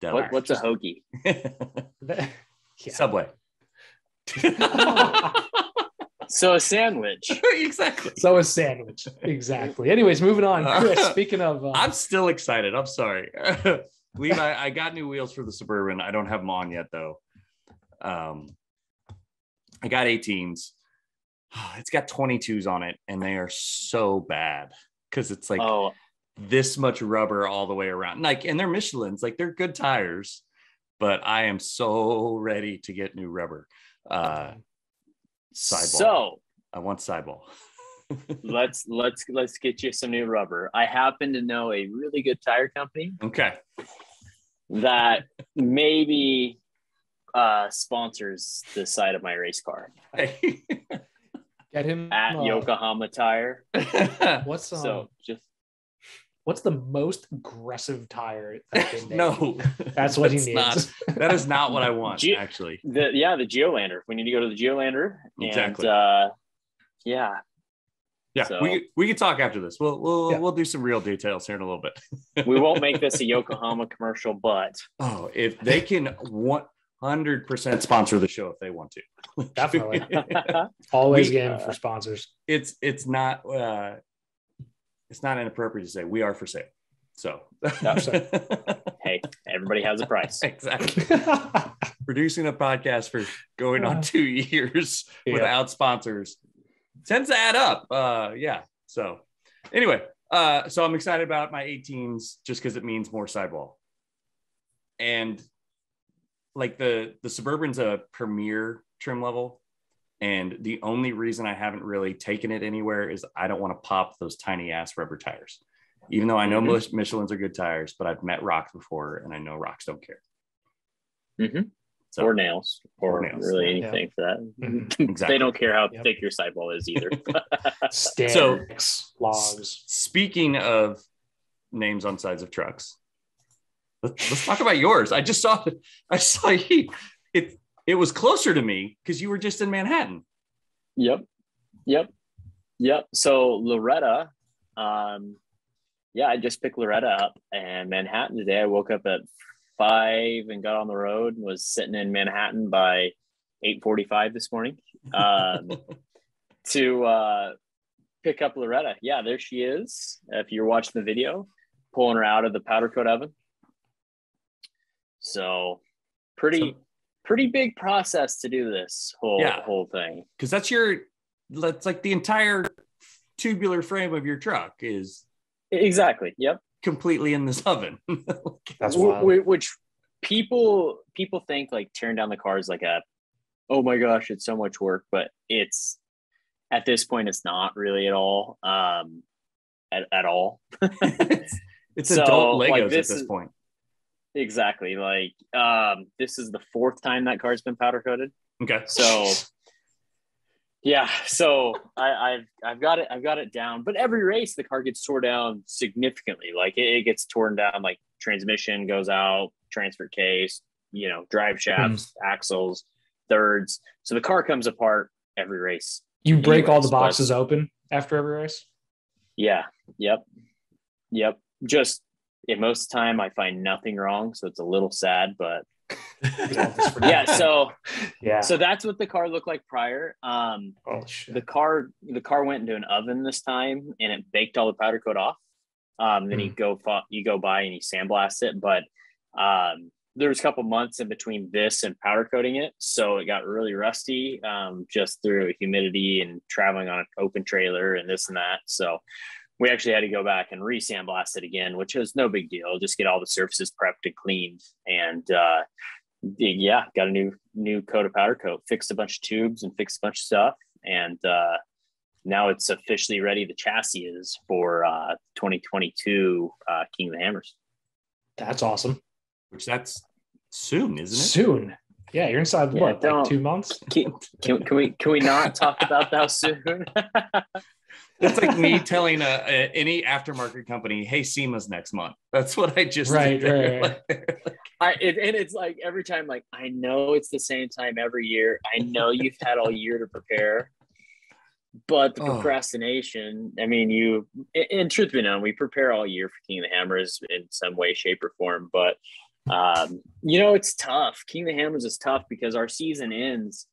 Del What, what's a hoagie? yeah. Subway. So a sandwich. exactly. So a sandwich. Exactly. Anyways, moving on. Chris, speaking of uh, I'm still excited. I'm sorry. Levi, I got new wheels for the Suburban. I don't have them on yet though. Um, I got 18s. It's got 22s on it, and they are so bad because it's like oh, this much rubber all the way around. Like, and they're Michelin's, like they're good tires, but I am so ready to get new rubber. Uh, sideball. so I want sideball. let's let's let's get you some new rubber. I happen to know a really good tire company okay. that maybe uh sponsors the side of my race car Hey. get him at uh, Yokohama Tire. What's um, So just what's the most aggressive tire that they no, That's what he needs. Not, that is not what I want, Ge- actually. the yeah the Geolandar. We need to go to the Geolandar Exactly. and uh yeah Yeah, So- we we can talk after this. We'll we'll Yeah. we'll do some real details here in a little bit. we won't make this a Yokohama commercial, but Oh, if they can one hundred percent sponsor the show if they want to. Definitely. Always We- game uh, for sponsors. it's it's not uh it's not inappropriate to say we are for sale. So hey, everybody has a price. exactly. Producing a podcast for going on two years yeah. without sponsors tends to add up. Uh yeah. So anyway, Uh, so I'm excited about my 18s just because it means more sidewall. And like the the Suburban's a premier trim level. And the only reason I haven't really taken it anywhere is I don't want to pop those tiny ass rubber tires. Even though I know Mhm. Michelin's are good tires, but I've met rocks before and I know rocks don't care. Mhm. So, or nails, or, Or nails, really yeah. anything for that. Mhm. exactly. They don't care how Yep. thick your sidewall is either. Sticks, logs. Speaking of names on sides of trucks, let's, let's talk about yours. I just saw I saw you. It it was closer to me because you were just in Manhattan. Yep. Yep. Yep. So Loretta, um, yeah, I just picked Loretta up and Manhattan today. I woke up at five and got on the road and was sitting in Manhattan by 845 this morning. Um, to uh, pick up Loretta. Yeah, there she is. If you're watching the video, pulling her out of the powder coat oven. So pretty So- pretty big process to do this whole Yeah. whole thing. because that's your that's like the entire tubular frame of your truck is Exactly. Yep. completely in this oven. That's wild. Which people people think like tearing down the car is like a, oh my gosh, it's so much work, but it's at this point it's not really at all. Um, at, at all. it's it's So, adult like, Legos this at this is- point. Exactly. Like um, this is the fourth time that car's been powder coated. Okay. So yeah, so I, I've I've got it I've got it down. But every race the car gets tore down significantly. Like it, it gets torn down. Like transmission goes out, transfer case, you know, drive shafts, axles, thirds. So the car comes apart every race. You break all the Anyways, but- boxes open after every race. Yeah. Yep. Yep. Just in most of the time I find nothing wrong, so it's a little sad, but yeah. So yeah. so that's what the car looked like prior. Um, oh shit. the car the car went into an oven this time and it baked all the powder coat off um then you go you go by and you sandblast it but um there was a couple months in between this and powder coating it so it got really rusty um just through humidity and traveling on an open trailer and this and that so we actually had to go back and re-sandblast it again which was no big deal just get all the surfaces prepped and cleaned and uh yeah got a new new coat of powder coat fixed a bunch of tubes and fixed a bunch of stuff and uh, now it's officially ready. The chassis is for uh, 2022 uh, King of the Hammers. That's awesome. Which that's soon, isn't it? Soon. Yeah, you're inside Yeah, what, like two months? Can, can, can we can we not talk about that soon? That's like me telling a, a- any aftermarket company, "Hey, SEMA's next month." That's what I just Right, did there. right, I it, and it's like every time, like I know it's the same time every year. I know you've had all year to prepare, but the Oh. procrastination. I mean, you. And, and truth be known, we prepare all year for King of the Hammers in some way, shape, or form. But um, you know, it's tough. King of the Hammers is tough because our season ends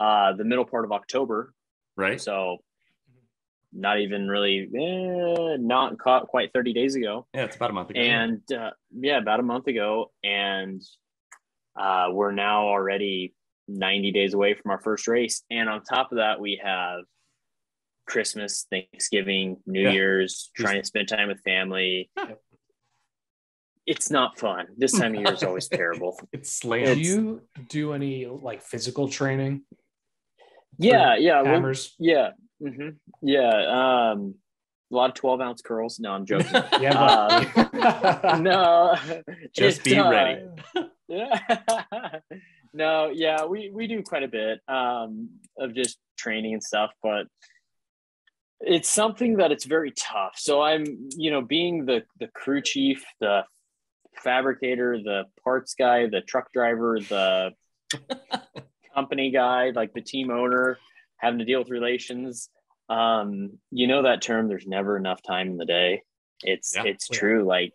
uh, the middle part of October. right? So not even really, eh, not caught quite 30 days ago Yeah, it's about a month ago. and uh, yeah about a month ago and uh, we're now already 90 days away from our first race and on top of that we have christmas thanksgiving new Yeah. year's trying to spend time with family Yeah. it's not fun this time of year is always terrible it's Do you do any like physical training? yeah yeah we'll- Hammers? yeah hmm yeah um a lot of 12 ounce curls? No i'm joking. Yeah, but no. Just be uh, ready. yeah no yeah we we do quite a bit um of just training and stuff but it's something that it's very tough. So i'm you know being the the crew chief the fabricator the parts guy the truck driver the company guy like the team owner having to deal with relations um you know that term there's never enough time in the day it's Yeah. it's Yeah. true like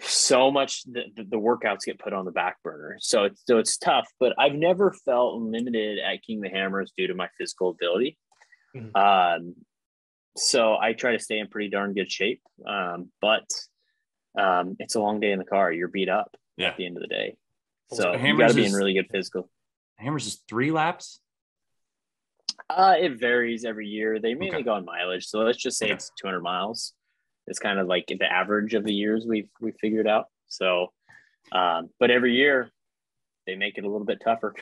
so much the, the, the workouts get put on the back burner so it's so it's tough but i've never felt limited at king of the hammers due to my physical ability Mhm. um so i try to stay in pretty darn good shape um but um it's a long day in the car you're beat up Yeah. at the end of the day So so you got to be in really good physical Hammers is three laps. Uh it varies every year they mainly Okay. go on mileage so let's just say Okay. it's 200 miles It's kind of like the average of the years we've we figured out. So, um, but every year they make it a little bit tougher.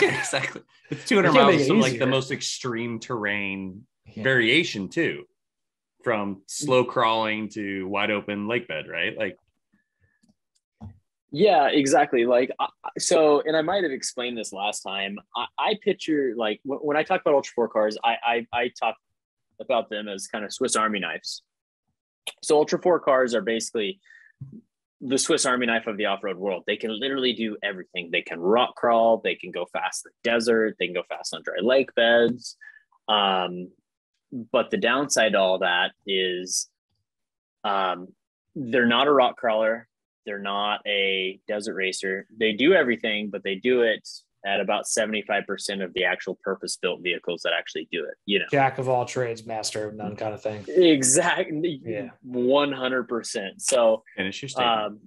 yeah, exactly. It's 200 miles make like the most extreme terrain Yeah. variation too, from slow crawling to wide open lake bed, right? Like, Yeah, exactly. Like, I- I- so, and I might have explained this last time. I, I picture like when, when I talk about Ultra4 cars, I, I I talk about them as kind of Swiss Army knives. So, Ultra4 cars are basically the Swiss Army knife of the off-road world. They can literally do everything. They can rock crawl. They can go fast in the desert. They can go fast on dry lake beds. Um, but the downside to all that is, um, they're not a rock crawler. They're not a desert racer. They do everything, but they do it at about 75% of the actual purpose built vehicles that actually do it, you know. Jack of all trades, master of none kind of thing. Exactly. Yeah. 100%. So, finish your statement. um,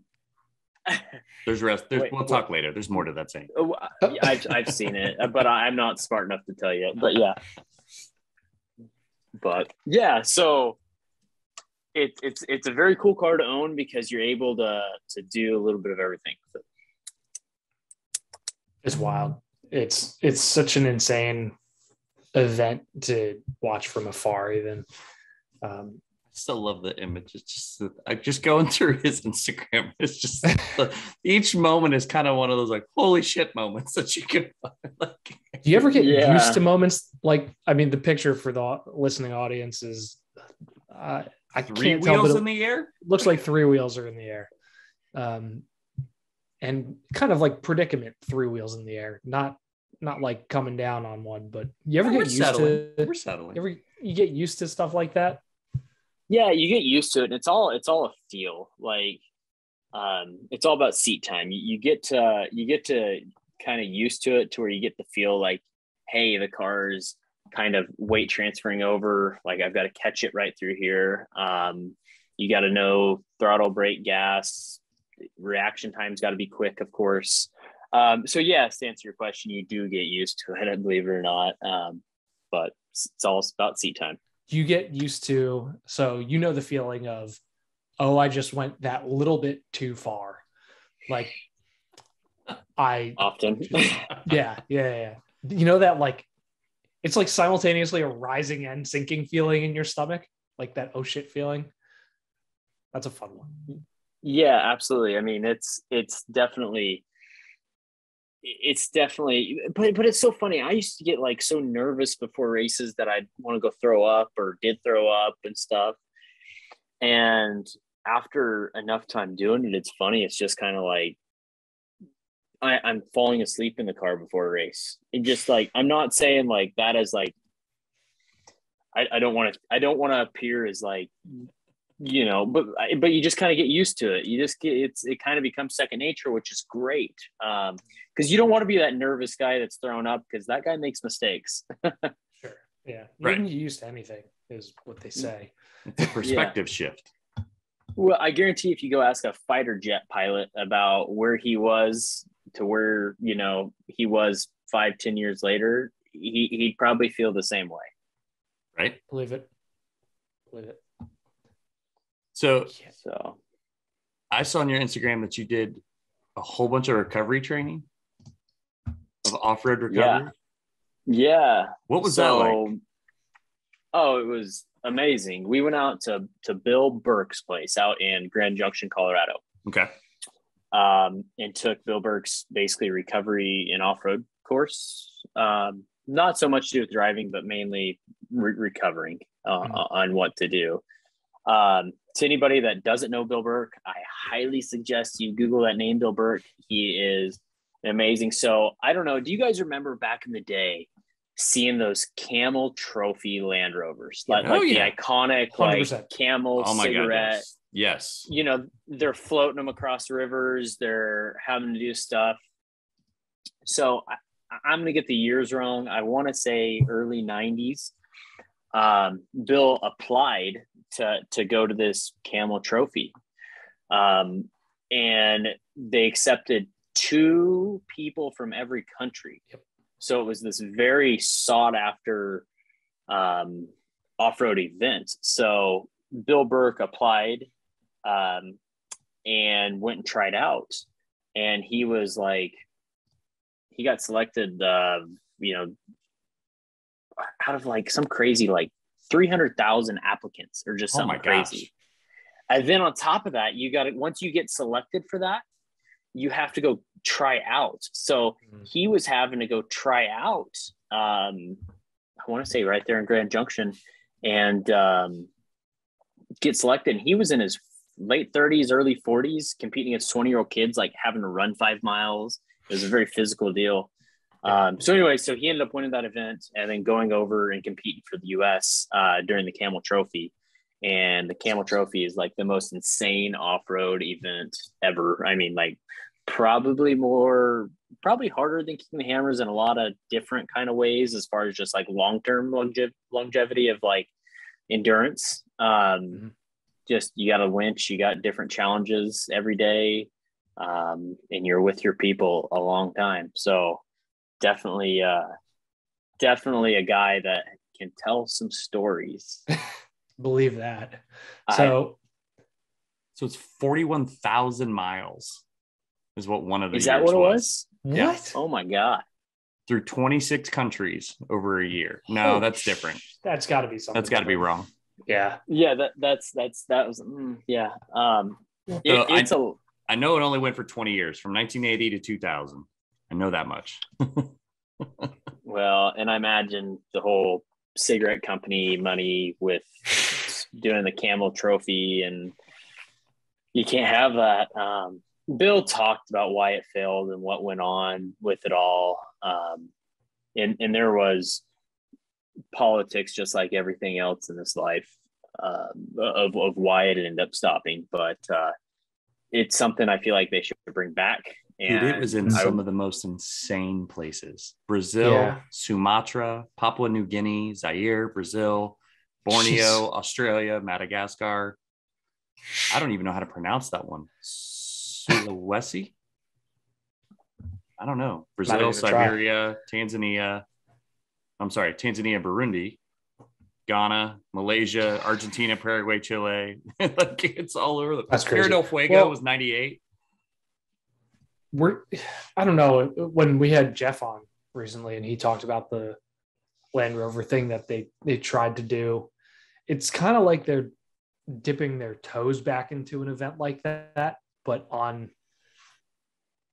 There's rest. There's, wait, we'll talk later. There's more to that saying. Oh, I've, I've seen it, but I'm not smart enough to tell you. But yeah, but yeah, so it, it's it's a very cool car to own because you're able to to do a little bit of everything. with it. It's wild. It's it's such an insane event to watch from afar. Even um, I still love the image. It's just that- I just going through his Instagram. It's just each moment is kind of one of those like holy shit moments that you can. Like, do you ever get Yeah. used to moments like? I mean, the picture for the listening audience is. Uh, I three can't tell, wheels but in the air. looks like three wheels are in the air, um, and kind of like predicament three wheels in the air. Not not like coming down on one, but you ever get used settling. to? We're settling. You ever you get used to stuff like that? Yeah, you get used to it, and it's all it's all a feel. Like, um, it's all about seat time. You, you get to you get to kind of used to it to where you get to feel like, hey, the car's kind of weight transferring over. Like I've got to catch it right through here. Um, you got to know throttle, brake, gas. Reaction time's got to be quick, of course. Um, so yes, to answer your question, you do get used to it, I believe it or not. Um, but it's it's all about seat time. you get used to so you know the feeling of oh i just went that little bit too far like i Often. yeah yeah yeah you know that like it's like simultaneously a rising and sinking feeling in your stomach like that oh shit feeling that's a fun one Yeah, absolutely. I mean, it's it's definitely it's definitely but but it's so funny. I used to get like so nervous before races that I'd want to go throw up or did throw up and stuff. And after enough time doing it, it's funny. It's just kind of like I, I'm falling asleep in the car before a race. And just like I'm not saying like that as like I, I don't want to I don't want to appear as like you know but but you just kind of get used to it you just get it's it kind of becomes second nature which is great um because you don't want to be that nervous guy that's thrown up because that guy makes mistakes sure yeah you Right. can get used to anything is what they say It's a perspective shift. well i guarantee if you go ask a fighter jet pilot about where he was to where you know he was five ten years later he, he'd probably feel the same way Right. believe it believe it So yeah. so I saw on your Instagram that you did a whole bunch of recovery training of off-road recovery. yeah What was that like? Oh, it was amazing. We went out to to Bill Burke's place out in Grand Junction, Colorado. Okay. Um, and took Bill Burke's basically recovery and off road course. Um, not so much to do with driving, but mainly re- recovering uh, Mhm. on what to do. Um, to anybody that doesn't know Bill Burke, I highly suggest you Google that name, Bill Burke. He is amazing. So I don't know. Do you guys remember back in the day? Seeing those camel trophy Land Rovers, like, Oh, like yeah. the iconic like 100%. camel Oh cigarette. Yes. you know they're floating them across rivers they're having to do stuff. So I, i'm going to get the years wrong. I want to say early 90s um, bill applied to to go to this camel trophy. Um, and they accepted two people from every country. Yep. so it was this very sought after um, off-road event. So Bill Burke applied um, and went and tried out, and he was like, he got selected. Uh, you know, out of like some crazy like three hundred thousand applicants or just Oh something gosh. crazy. And then on top of that, you got it. once you get selected for that, you have to go try out. So Mhm. he was having to go try out. Um, I want to say right there in Grand Junction, and um, get selected. And he was in his late 30s, early 40s, competing against 20 year old kids, like having to run five miles. It was a very physical deal. Um, so anyway, so he ended up winning that event and then going over and competing for the U.S. Uh, during the Camel Trophy. And the Camel Trophy is like the most insane off-road event ever. I mean, like probably more, probably harder than King of the Hammers in a lot of different kind of ways, as far as just like long-term longev- longevity of like endurance. Um, Mhm. Just you got a winch, you got different challenges every day, um, and you're with your people a long time. So definitely, uh, definitely a guy that can tell some stories. Believe that. I- So So it's 41,000 miles is what one of the Is that years what it was? Yeah. what? Oh my god! through 26 countries over a year. No, Oh, that's different. That's got to be something. That's got to be wrong. Yeah. Yeah, that that's that's that was mm, yeah. Um, it- So I- it's a I know it only went for 20 years from 1980 to 2000. I know that much. well, and I imagine the whole cigarette company money with doing the Camel Trophy, and you can't have that. Um, Bill talked about why it failed and what went on with it all, um, and and there was politics, just like everything else in this life, um, of of why it ended up stopping. But uh, it's something I feel like they should bring back. And Dude, it was in I- some of the most insane places Brazil, Yeah. Sumatra, Papua New Guinea, Zaire, Brazil, Borneo, Jeez. Australia, Madagascar. I don't even know how to pronounce that one. Sulawesi? I don't know. Brazil, even try. Siberia, Tanzania. I'm sorry, Tanzania, Burundi, Ghana, Malaysia, Argentina, Paraguay, Chile. like it's all over the That's Tierra del Fuego Well- was 98. we're I don't know when we had Jeff on recently and he talked about the Land Rover thing that they they tried to do. It's kind of like they're dipping their toes back into an event like that, but on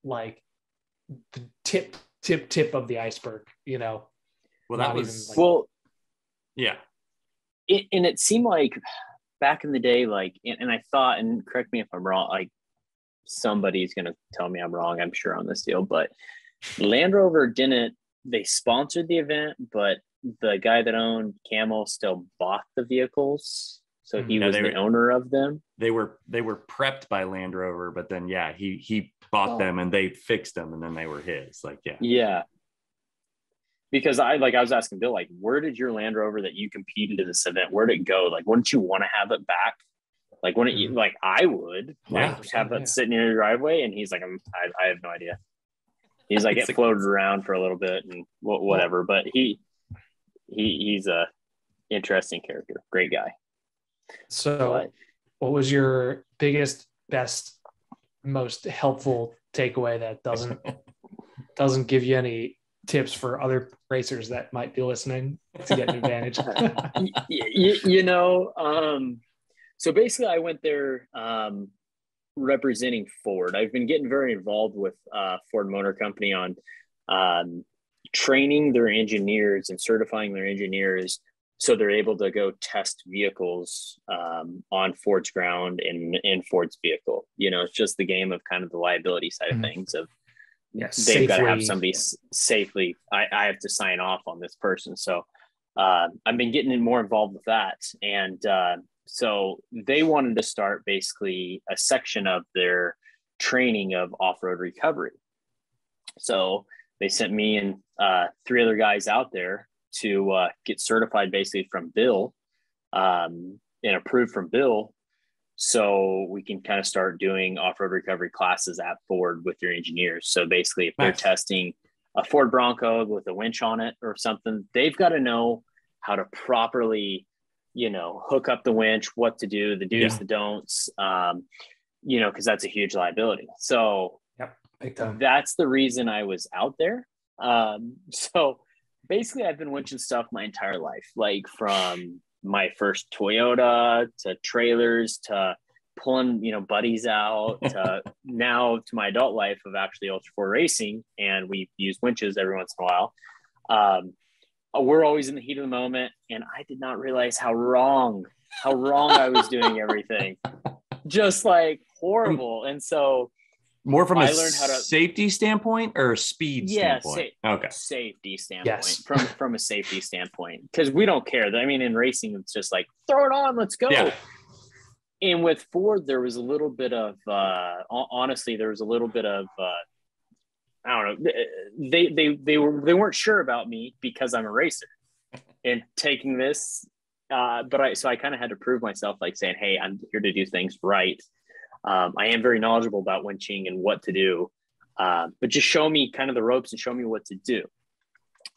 like the tip tip tip of the iceberg, you know. Well, that was like- well. yeah. it, and it seemed like back in the day, like, and, and I thought, and correct me if I'm wrong, like somebody's gonna tell me I'm wrong, I'm sure on this deal, but Land Rover didn't. They sponsored the event, but the guy that owned Camel still bought the vehicles, so he mm-hmm. Yeah, was they the were- owner of them. they were they were prepped by Land Rover, but then yeah, he he bought Oh. them and they fixed them and then they were his. Like yeah, Yeah. Because I like I was asking Bill, like, where did your Land Rover that you competed in this event, where did it go? Like, wouldn't you want to have it back? Like, wouldn't you mm-hmm. like I would like Yeah. have that Yeah. sitting in your driveway? And he's like, I'm, I, I have no idea. He's like, it floated around for a little bit and wha- whatever. But he he he's a interesting character, great guy. So But what was your biggest, best, most helpful takeaway that doesn't doesn't give you any tips for other racers that might be listening to get an advantage? you, you know, um, so basically, I went there um, representing Ford. I've been getting very involved with uh, Ford Motor Company on um, training their engineers and certifying their engineers so they're able to go test vehicles um, on Ford's ground in in Ford's vehicle. You know, it's just the game of kind of the liability side Mhm. of things of Yes, they've got to have safely. somebody s- safely. I, I have to sign off on this person. So uh, I've been getting more involved with that. And uh, so they wanted to start basically a section of their training of off road recovery. So they sent me and uh, three other guys out there to uh, get certified basically from Bill um, and approved from Bill so we can kind of start doing off-road recovery classes at Ford with your engineers. So basically, if they're testing a Ford Bronco with a winch on it or something, they've got to know how to properly you know, hook up the winch, what to do, the do's, Yeah. the don'ts, um, you know, because that's a huge liability. So time. that's the reason I was out there. Um, so basically, I've been winching stuff my entire life, like from my first Toyota to trailers to pulling, you know, buddies out to now to my adult life of actually Ultra4 racing, and we use winches every once in a while. Um, we're always in the heat of the moment, and I did not realize how wrong, how wrong I was doing everything, just like horrible. And so More from a I learned how to- safety standpoint or a speed Yeah, standpoint? okay. safety standpoint Yes. from from a safety standpoint because we don't care i mean in racing it's just like throw it on let's go Yeah. and with ford there was a little bit of uh honestly there was a little bit of uh i don't know they they they were they weren't sure about me because i'm a racer and taking this uh but i so i kind of had to prove myself like saying hey i'm here to do things right um, i am very knowledgeable about winching and what to do uh, but just show me kind of the ropes and show me what to do.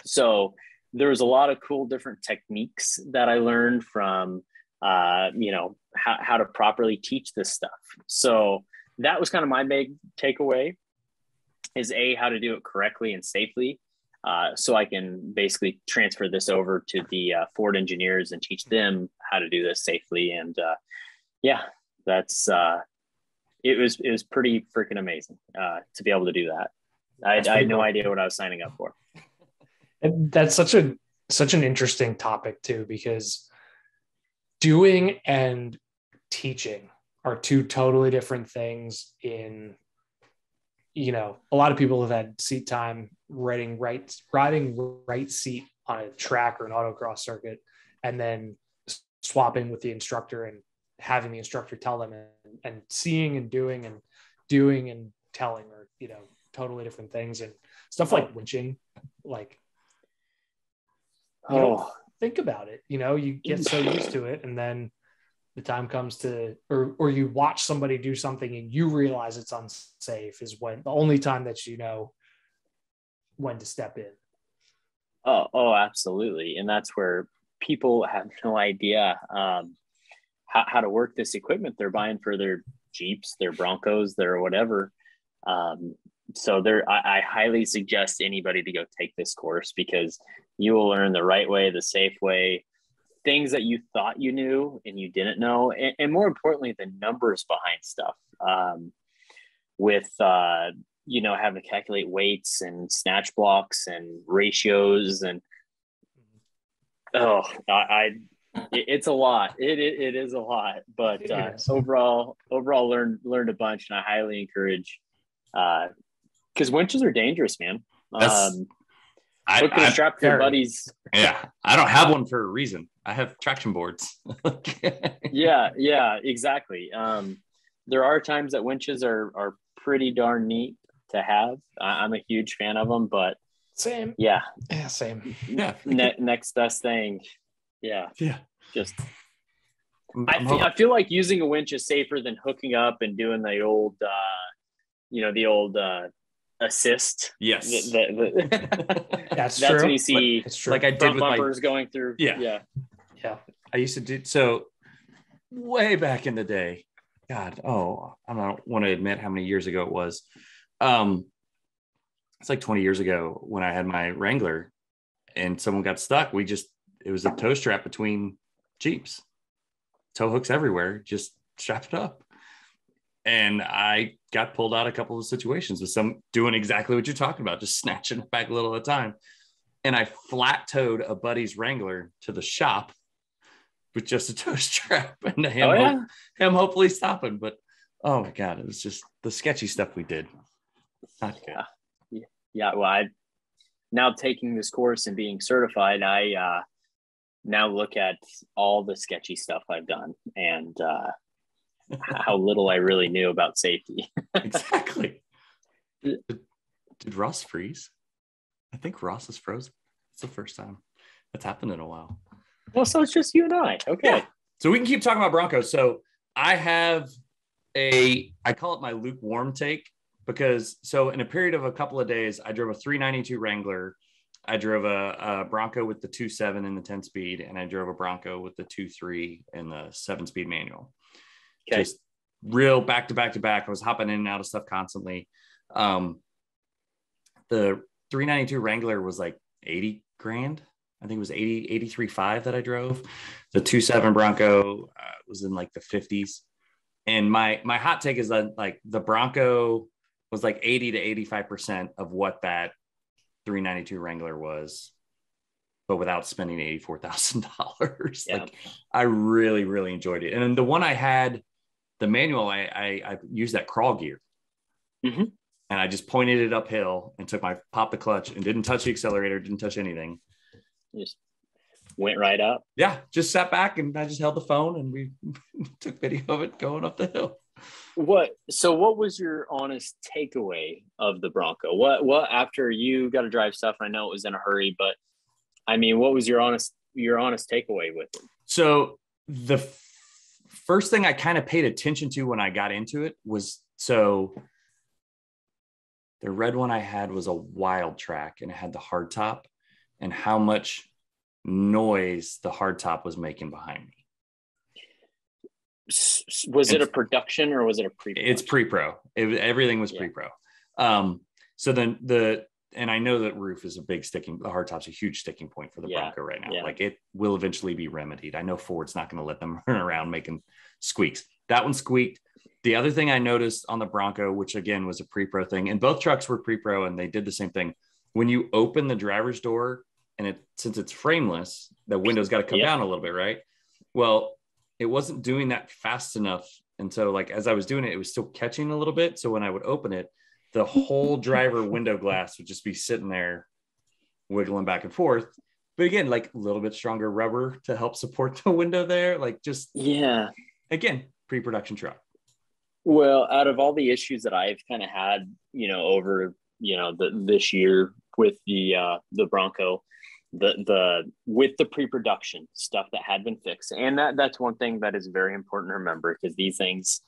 So there was a lot of cool different techniques that I learned from, uh, you know, how, how to properly teach this stuff. So that was kind of my big takeaway is a how to do it correctly and safely. Uh, so I can basically transfer this over to the uh, Ford engineers and teach them how to do this safely. And uh, yeah, that's uh, it was it was pretty freaking amazing uh, to be able to do that. I, I had no idea what I was signing up for. And that's such a such an interesting topic too, because doing and teaching are two totally different things in you know a lot of people have had seat time riding right riding right seat on a track or an autocross circuit and then swapping with the instructor and having the instructor tell them and, and seeing and doing and doing and telling are you know totally different things and stuff like winching like you Oh, think about it. You know, you get so used to it, and then the time comes to, or or you watch somebody do something and you realize it's unsafe is when the only time that you know when to step in. oh, oh, absolutely. And that's where people have no idea um, how, how to work this equipment they're buying for their Jeeps, their Broncos, their whatever. Um, so there, I, I highly suggest anybody to go take this course because you will learn the right way, the safe way, things that you thought you knew and you didn't know, and, and more importantly, the numbers behind stuff. Um, with uh, you know having to calculate weights and snatch blocks and ratios and oh, I, I it- it's a lot. It, it it is a lot, but uh, overall overall learned learned a bunch, and I highly encourage because winches are dangerous, man. That's- Um, I, look at a I- strap your buddies. yeah, I don't have one for a reason. I have traction boards. yeah yeah exactly um there are times that winches are are pretty darn neat to have I, i'm a huge fan of them but Same. yeah Yeah, same. yeah, ne- next best thing yeah yeah. just I'm- I feel, I feel like using a winch is safer than hooking up and doing the old uh you know the old uh assist yes. the, the, the- That's, that's true. when you see It's true. like I did front with my bumpers going through Yeah. yeah yeah. I used to do so way back in the day. God, oh, I don't want to admit how many years ago it was. Um, it's like 20 years ago when I had my Wrangler and someone got stuck. We just, it was a tow strap between Jeeps, tow hooks everywhere, just strap it up. And I got pulled out a couple of situations with some doing exactly what you're talking about, just snatching it back a little at a time. And I flat towed a buddy's Wrangler to the shop with just a tow strap and him, oh yeah him hopefully stopping. But oh my God, it was just the sketchy stuff we did. Not good. Yeah. yeah well i now taking this course and being certified i uh now look at all the sketchy stuff i've done and uh how little i really knew about safety exactly. Did, did Ross freeze? I think Ross is frozen. It's the first time that's happened in a while. well so it's just you and i okay Yeah. So we can keep talking about Broncos. So I have a, I call it my lukewarm take because so in a period of a couple of days, I drove a 392 Wrangler I drove a, a Bronco with the two seven and the 10 speed, and I drove a Bronco with the two three and the seven speed manual. Okay. Just real back to back to back. I was hopping in and out of stuff constantly. Um, the 392 Wrangler was like 80 grand. I think it was 80, 83.5 that I drove. The 27 Bronco uh, was in like the 50s. And my my hot take is that like the Bronco was like 80 to 85% of what that 392 Wrangler was, but without spending $84,000. Yeah. Like I really, really enjoyed it. And then the one I had, the manual, I, I, I used that crawl gear. Mhm. And I just pointed it uphill and took my pop the clutch and didn't touch the accelerator, didn't touch anything. Just went right up. Yeah, just sat back and I just held the phone and we took video of it going up the hill. What? So, what was your honest takeaway of the Bronco? What? What after you got to drive stuff? I know it was in a hurry, but I mean, what was your honest your honest takeaway with it? So the f- first thing I kind of paid attention to when I got into it was so the red one I had was a Wildtrak and it had the hard top and how much noise the hard top was making behind me. Was it a production or was it a pre? It's pre-pro. It, everything was Yeah. pre-pro. Um, so then the and I know that roof is a big sticking. The hard top's a huge sticking point for the Yeah, Bronco right now. yeah. Like it will eventually be remedied. I know Ford's not going to let them run around making squeaks. That one squeaked. The other thing I noticed on the Bronco, which again was a pre-pro thing, and both trucks were pre-pro, and they did the same thing. When you open the driver's door, and it since it's frameless, the window's got to come down a little bit, right? Well, it wasn't doing that fast enough. And so, like, as I was doing it, it was still catching a little bit. So, when I would open it, the whole driver window glass would just be sitting there wiggling back and forth. But again, like a little bit stronger rubber to help support the window there. Like, just Yeah. again, pre production truck. Well, out of all the issues that I've kind of had, you know, over you know the this year with the uh, the Bronco, the the with the pre-production stuff that had been fixed, and that that's one thing that is very important to remember because these things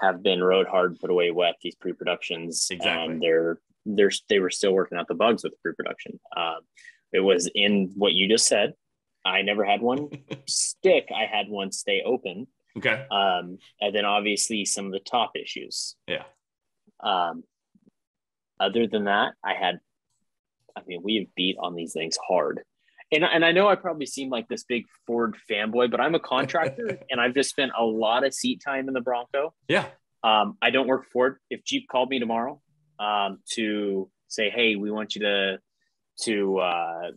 have been rode hard, put away wet. These pre-productions, Exactly. um, they're they're they were still working out the bugs with the pre-production. Um, it was in what you just said. I never had one stick. I had one stay open Okay. um, and then obviously some of the top issues. Yeah. Um, other than that, I had, I mean, we have beat on these things hard. And, and I know I probably seem like this big Ford fanboy, but I'm a contractor and I've just spent a lot of seat time in the Bronco. Yeah. Um, I don't work for Ford. If Jeep called me tomorrow um, to say, hey, we want you to to uh,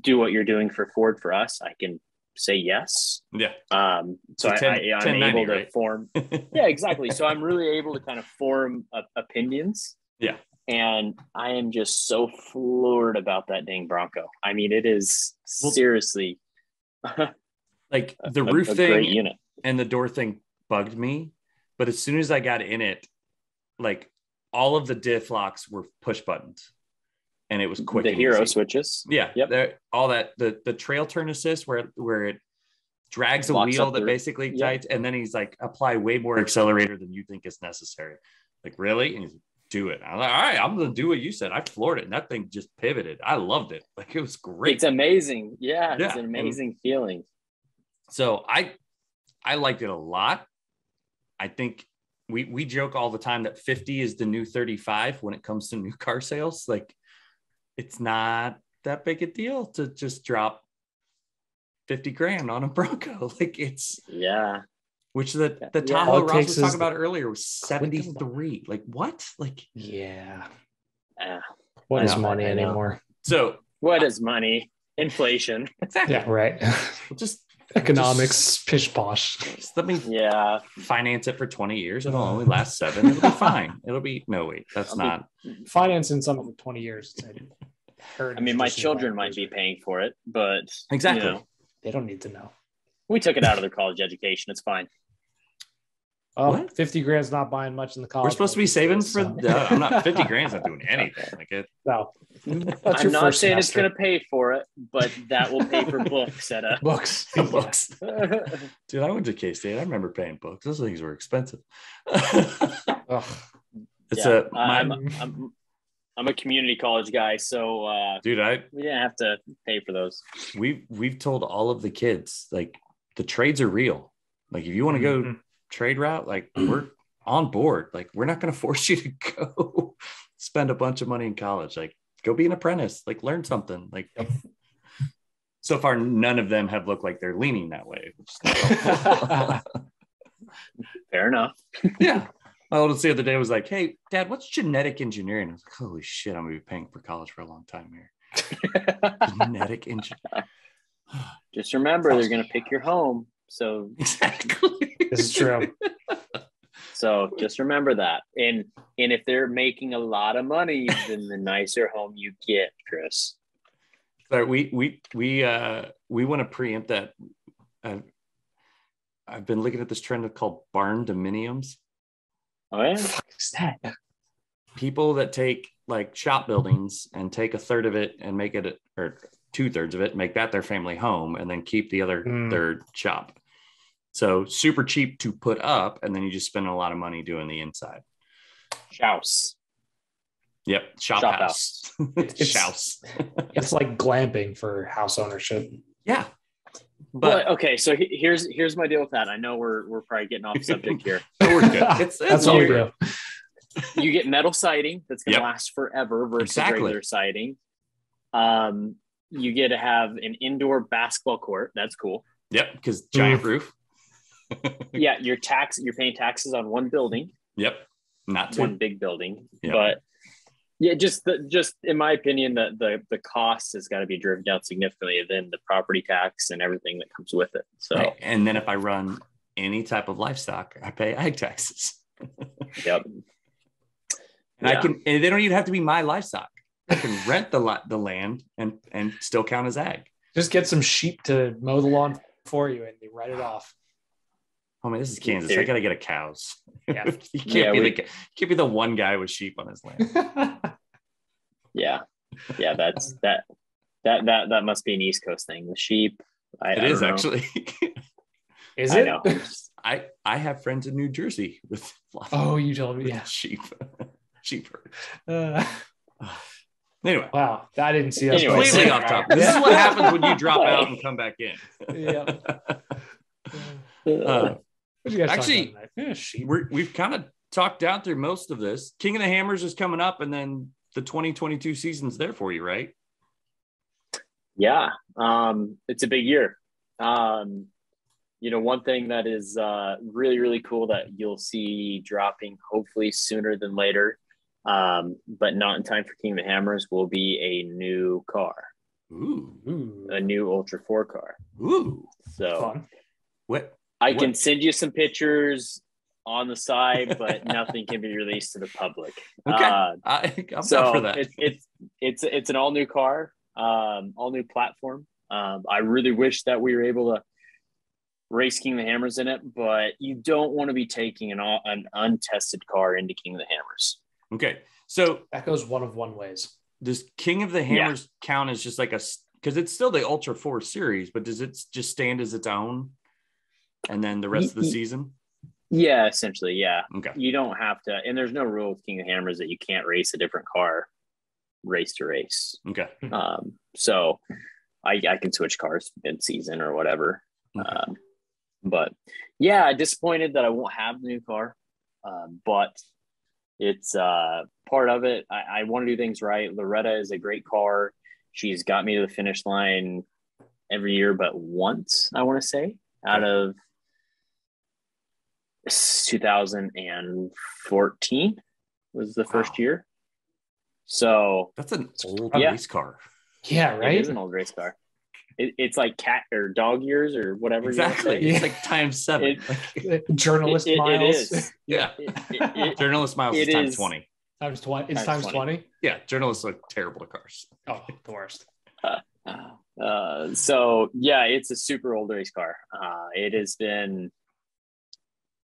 do what you're doing for Ford for us, I can say yes. Yeah. Um, so It's a I, 10 I, I'm able to right? form. Yeah, exactly. So I'm really able to kind of form uh, opinions. Yeah. And I am just so floored about that dang Bronco. I mean, it is Well- seriously like the a- roof a thing and the door thing bugged me. But as soon as I got in it, like all of the diff locks were push buttons and it was quick. The hero easy. switches. Yeah. Yep. All that the the trail turn assist where where it drags a wheel that basically Yep. tights, and then he's like, apply way more accelerator than you think is necessary. Like, really? And he's do it. I'm like, all right, I'm gonna do what you said. I floored it, and that thing just pivoted. I loved it. Like it was great. It's amazing. Yeah, Yeah, it's an and- amazing feeling. So I I liked it a lot. I think we we joke all the time that 50 is the new 35 when it comes to new car sales. Like it's not that big a deal to just drop 50 grand on a Bronco. Like it's Yeah. Which the the Yeah. Tahoe All Ross was talking about earlier was 73. Like what? Like Yeah. Yeah. What I is money anymore? so What is money? Inflation. exactly. Yeah, right. Just Economics, pish posh. just let me Yeah. finance it for 20 years. It'll only last seven. It'll be fine. It'll be no wait, that's I'll not Finance in some of the 20 years. I I mean, my children might be paying for it, but exactly. you know, They don't need to know. we took it out of their college education. It's fine. Oh, What? 50 grand's not buying much in the college. We're supposed to be saving so- for. Uh, I'm not 50 grand's not doing anything. Like it. No. That's I'm not first saying it's going to pay for it, but that will pay for books at a. books. The books, dude. I went to K State. I remember paying books. Those things were expensive. Ugh. it's Yeah, a my, I'm, I'm, I'm a community college guy, so uh, dude. I we didn't have to pay for those. we've we've told all of the kids like the trades are real. Like if you want to go Mhm. Trade route, like we're on board. Like we're not going to force you to go spend a bunch of money in college. Like go be an apprentice. Like learn something. Like so far, none of them have looked like they're leaning that way. Which is not helpful. Fair enough. yeah. My oldest the other day was like, "Hey, Dad, what's genetic engineering?" I was like, "Holy shit, I'm gonna be paying for college for a long time here." Genetic engineering. Just remember, they're gonna pick your home. So exactly. This is true. so just remember that. And and if they're making a lot of money, then the nicer home you get, Chris. So we we we uh we want to preempt that. Uh, I've been looking at this trend called barndominiums. Oh yeah. Fuck is that? People that take like shop buildings and take a third of it and make it a, or two thirds of it, make that their family home, and then keep the other Mm. third shop. So super cheap to put up, and then you just spend a lot of money doing the inside. House. Yep, shop, Shop house, It's- house. It's like glamping for house ownership. yeah, But but okay, so he- here's here's my deal with that. I know we're we're probably getting off subject here. we're good. It's, That's it's what we do. you get metal siding that's going to Yep. last forever versus Exactly. regular siding. Um, you get to have an indoor basketball court. That's cool. Yep, because giant Mm. roof. Yeah, your tax you're paying taxes on one building, Yep, not two. one big building. Yeah. But yeah, just the, just in my opinion, the the the cost has got to be driven down significantly than the property tax and everything that comes with it. So Right. And then if I run any type of livestock, I pay ag taxes. yep. And I can and they don't even have to be my livestock. I can rent the lot the land and and still count as ag. Just get some sheep to mow the lawn for you and they write it off. Oh man, this is Kansas. I gotta get a cows. Yeah. you can't Yeah, be we- the you can't be the one guy with sheep on his land. Yeah. Yeah, that's that that that that must be an East Coast thing. The sheep. I, It I is actually. Is I it? know. I I have friends in New Jersey with Oh, you told me. Yeah. sheep. sheep. Uh, Anyway, wow, I didn't see that. Anyway, completely so- off topic. This is what happens when you drop out and come back in. Yeah. Uh, What you guys talking Actually. Yeah, we're, we've kind of talked down through most of this. King of the Hammers is coming up, and then the 2022 season's there for you, right? Yeah, um, it's a big year. Um, you know, one thing that is uh, really, really cool that you'll see dropping hopefully sooner than later, um, but not in time for King of the Hammers, will be a new car, Ooh, Ooh, a new Ultra4 car. ooh. So fun. What? I What- can send you some pictures on the side, but nothing can be released to the public. Okay. Uh, I, I'm so down for that. It, it's it's it's an all new car, um, all new platform. Um, I really wish that we were able to race King of the Hammers in it, but you don't want to be taking an all, an untested car into King of the Hammers. okay. So That goes one of one ways. does King of the Yeah. Hammers count as just like a because it's still the Ultra4 series, but does it just stand as its own? And then the rest of the season? Yeah, essentially, yeah. Okay. You don't have to, and there's no rule with King of Hammers that you can't race a different car, race to race. Okay. Um, so I, I can switch cars mid season or whatever. Okay. Um, but yeah, disappointed that I won't have the new car. Um, but it's uh, part of it. I, I want to do things right. Loretta is a great car. She's got me to the finish line every year, but once I want to say out of 2014 was the first year. So That's an old Yeah. race car. Yeah, it right. is an old race car. It, it's like cat or dog years or whatever. Exactly. say. It's like times seven. It- Like, Journalist It- it- it miles is. yeah. It- it- it- Journalist miles is It times is- 20. times twenty. It's Times times 20. twenty. Yeah. Journalists look terrible at cars. Oh, the worst. uh, so yeah, it's a super old race car. Uh, it has been,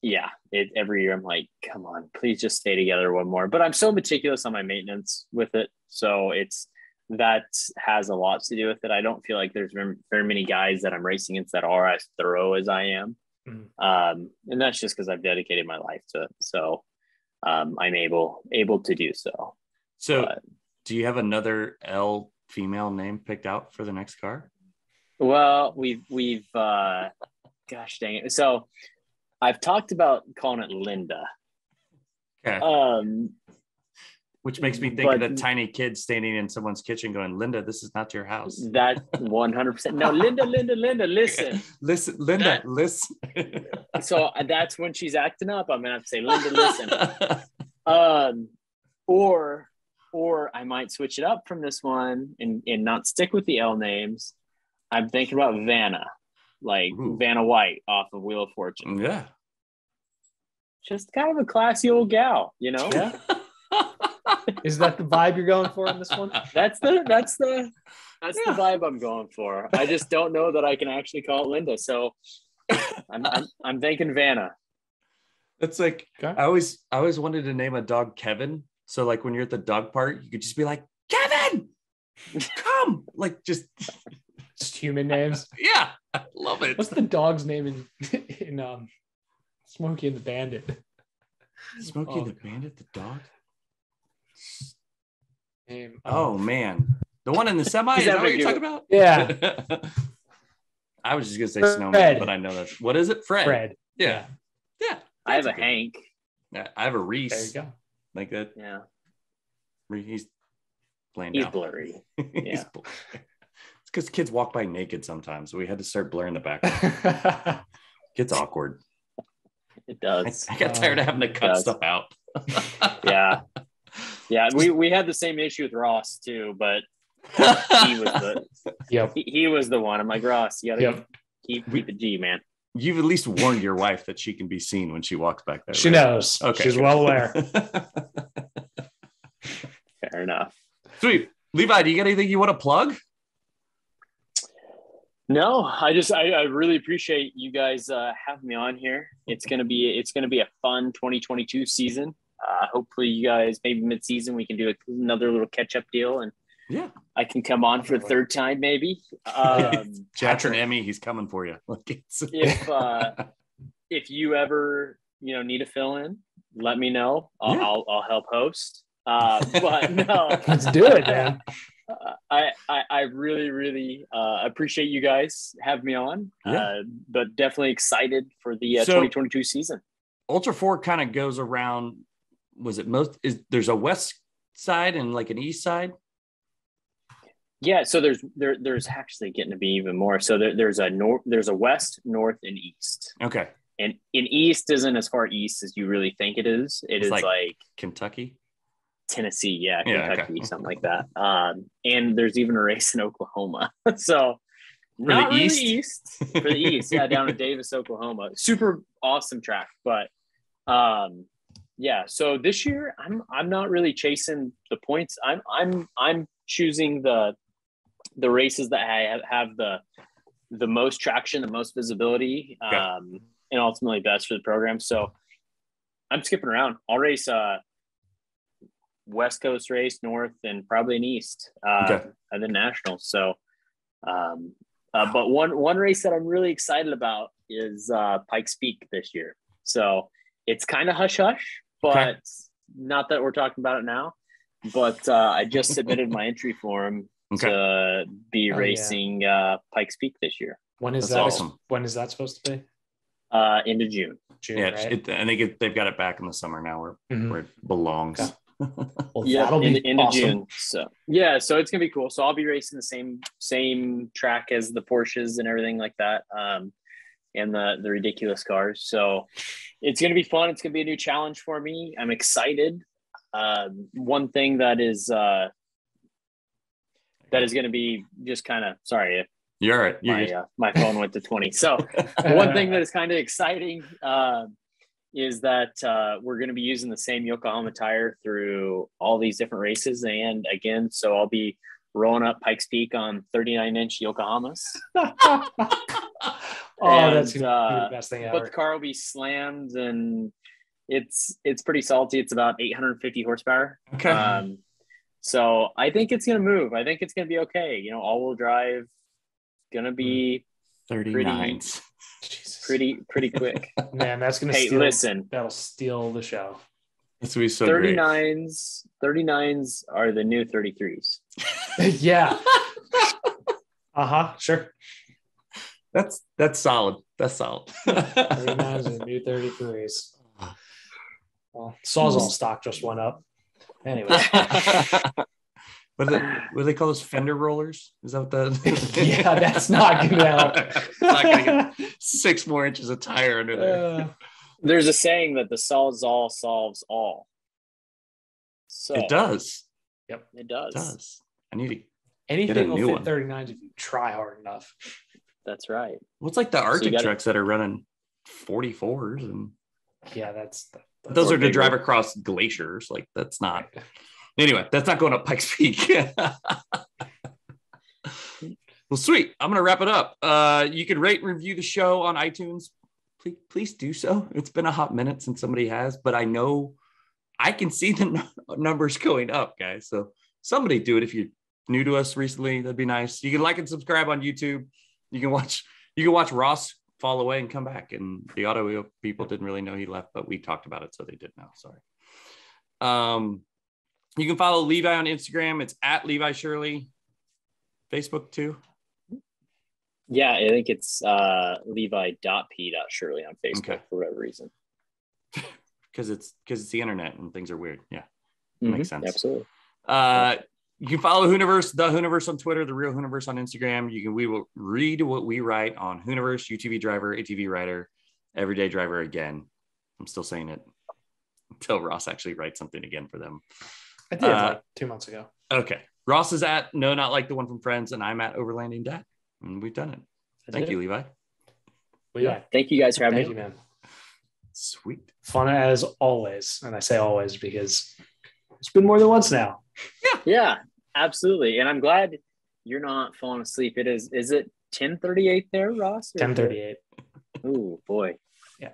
yeah. It every year I'm like, come on, please just stay together one more. But I'm so meticulous on my maintenance with it, so it's that has a lot to do with it. I don't feel like there's very, many guys that I'm racing against that are as thorough as I am, Mhm. um, and that's just because I've dedicated my life to it. So um, I'm able able to do so. So But- do you have another L female name picked out for the next car? Well, we've we've uh gosh dang it. So I've talked about calling it Linda. Okay. Um Which makes me think of a tiny kid standing in someone's kitchen going, Linda, this is not your house. that 100% no Linda Linda Linda listen. Listen, Linda, That- listen. So that's when she's acting up. I'm gonna have to say Linda listen. Um or or I might switch it up from this one and, and not stick with the L names. I'm thinking about Vanna, like Ooh. Vanna White off of Wheel of Fortune. Mm, yeah. Just kind of a classy old gal, you know? Yeah. Is that the vibe you're going for on this one? That's the that's the that's Yeah. the vibe I'm going for. I just don't know that I can actually call it Linda. So I'm I'm, I'm thinking Vanna. It's like Okay. I always I always wanted to name a dog Kevin. So like when you're at the dog park, you could just be like, Kevin, come. Like just Just human names. yeah, I love it. What's the dog's name in in um Smokey and the Bandit? Smokey Oh, the Bandit, the dog? Name. Oh man. The one in the semi, He's is that what a you're talking about? yeah, I was just gonna say Fred. snowman, but I know that. What is it? Fred. Fred. Yeah. Yeah. I have a good Hank. I have a Reese. There you go. Like that. Yeah. Re- He's playing He's now. blurry. He's yeah. Bl- It's because kids walk by naked sometimes. So we had to start blurring the background. Gets awkward. It does. I got tired of uh, having to cut does. stuff out. Yeah. Yeah. We we had the same issue with Ross too, but he was the yep. he, he was the one. I'm like, Ross, you gotta Yep. keep keep it G, man. You've at least warned your wife that she can be seen when she walks back there. She right? knows. Okay. She's well aware. Fair enough. Sweet. Levi, do you got anything you want to plug? No, I just I, I really appreciate you guys uh, having me on here. It's gonna be it's gonna be a fun 2022 season. Uh, hopefully, you guys maybe mid season we can do another little catch up deal, and Yeah. I can come on for the third time maybe. Um, Jack Emmy, he's coming for you. If uh, if you ever you know need a fill in, let me know. I'll Yeah. I'll, I'll help host. Uh, but no, Let's do it, man. I, I I really really uh, appreciate you guys having me on. Yeah. Uh, but definitely excited for the uh, So- 2022 season. Ultra4 kind of goes around. Was it most? Is there's a west side and like an east side? Yeah, so there's there there's actually getting to be even more. So there, there's a north, there's a west, north, and east. Okay, And in east isn't as far east as you really think it is. It It's is like- like, Kentucky. Tennessee, yeah, Yeah, okay. Kentucky, something like that. Um, and there's even a race in Oklahoma. so the not really east? east for the east, yeah, down in Davis, Oklahoma. Super awesome track, but um, yeah. So this year, I'm I'm not really chasing the points. I'm I'm I'm choosing the the races that I have, have the the most traction, the most visibility, um, and ultimately best for the program. So I'm skipping around. I'll race uh, West Coast race, North, and probably an East uh, Okay. at the Nationals. So, um, uh, but one one race that I'm really excited about is uh, Pikes Peak this year. So it's kind of hush hush, but Okay. not that we're talking about it now. But uh, I just submitted my entry form Okay, to be Oh, yeah. racing uh, Pikes Peak this year, When is That's that? awesome. When is that supposed to be? uh, into June. June, yeah, right? it, I think it, they've got it back in the summer now where, Mhm. where it belongs. Okay. Well, yeah, that'll in, be into awesome. June. So yeah, so it's gonna be cool. So I'll be racing the same same track as the Porsches and everything like that, um, and the the ridiculous cars. So it's gonna be fun. It's gonna be a new challenge for me. I'm excited. Um, one thing that is uh, that is gonna be just kind of sorry if You're all right. You're my good. uh, my phone went to twenty. So one thing that is kind of exciting uh, is that uh, we're going to be using the same Yokohama tire through all these different races. And again, so I'll be rolling up Pikes Peak on 39 inch Yokohamas, oh, that's And, gonna be uh, the best thing but the car will be slammed and it's it's pretty salty. It's about 850 horsepower. Okay. Um, so I think it's going to move. I think it's going to be okay. You know, all wheel drive, going to be 39. Jesus. pretty pretty quick. man. That's gonna hey, steal. listen. That'll steal the show. This would be so great. 39s 39s are the new 33s. yeah. Uh huh. Sure. That's that's solid. That's solid. 39s and new 33s. Well, Sawzall stock just went up. Anyway. What, do they, what do they call those fender rollers? Is that what the? yeah, that's not gonna. It's not gonna get six more inches of tire under there. Uh, There's a saying that the Sawzall solves all. So it does. Yep, it does. It does. I need to. Get a anything will new fit one. 39s if you try hard enough. That's right. What's like the Arctic gotta- trucks that are running 44s and Yeah, that's, that's those are to drive across glaciers. Like that's not. Anyway, that's not going up Pikes Peak. well, sweet. I'm gonna wrap it up. Uh, you can rate and review the show on iTunes. Please, please do so. It's been a hot minute since somebody has, but I know I can see the numbers going up, guys. So somebody do it if you're new to us recently. That'd be nice. You can like and subscribe on YouTube. You can watch. You can watch Ross fall away and come back. And the auto wheel people didn't really know he left, but we talked about it, so they did know. Sorry. Um, you can follow Levi on Instagram. It's at Levi Shirley. Facebook too. Yeah, I think it's uh Levi.p.shirley on Facebook Okay. for whatever reason. because it's because it's the internet and things are weird. Yeah. Mhm, Makes sense. Absolutely. Uh, you can follow Hooniverse, the Hooniverse on Twitter, the Real Hooniverse on Instagram. You can we will read what we write on Hooniverse, UTV driver, ATV writer, everyday driver again. I'm still saying it until Ross actually writes something again for them. I did Uh, like two months ago. Okay. Ross is at no, not like the one from Friends, and I'm at Overlanding Dad. And we've done it. I Thank did you, it. Levi. Well, yeah. Thank you guys for having Thank me. you, man. Sweet. Fun as always. And I say always because it's been more than once now. Yeah, Yeah. absolutely. And I'm glad you're not falling asleep. It is is it 1038 there, Ross? Or- 1038. Oh boy. Yeah.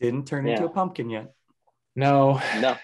Didn't turn into a pumpkin yet. No, No,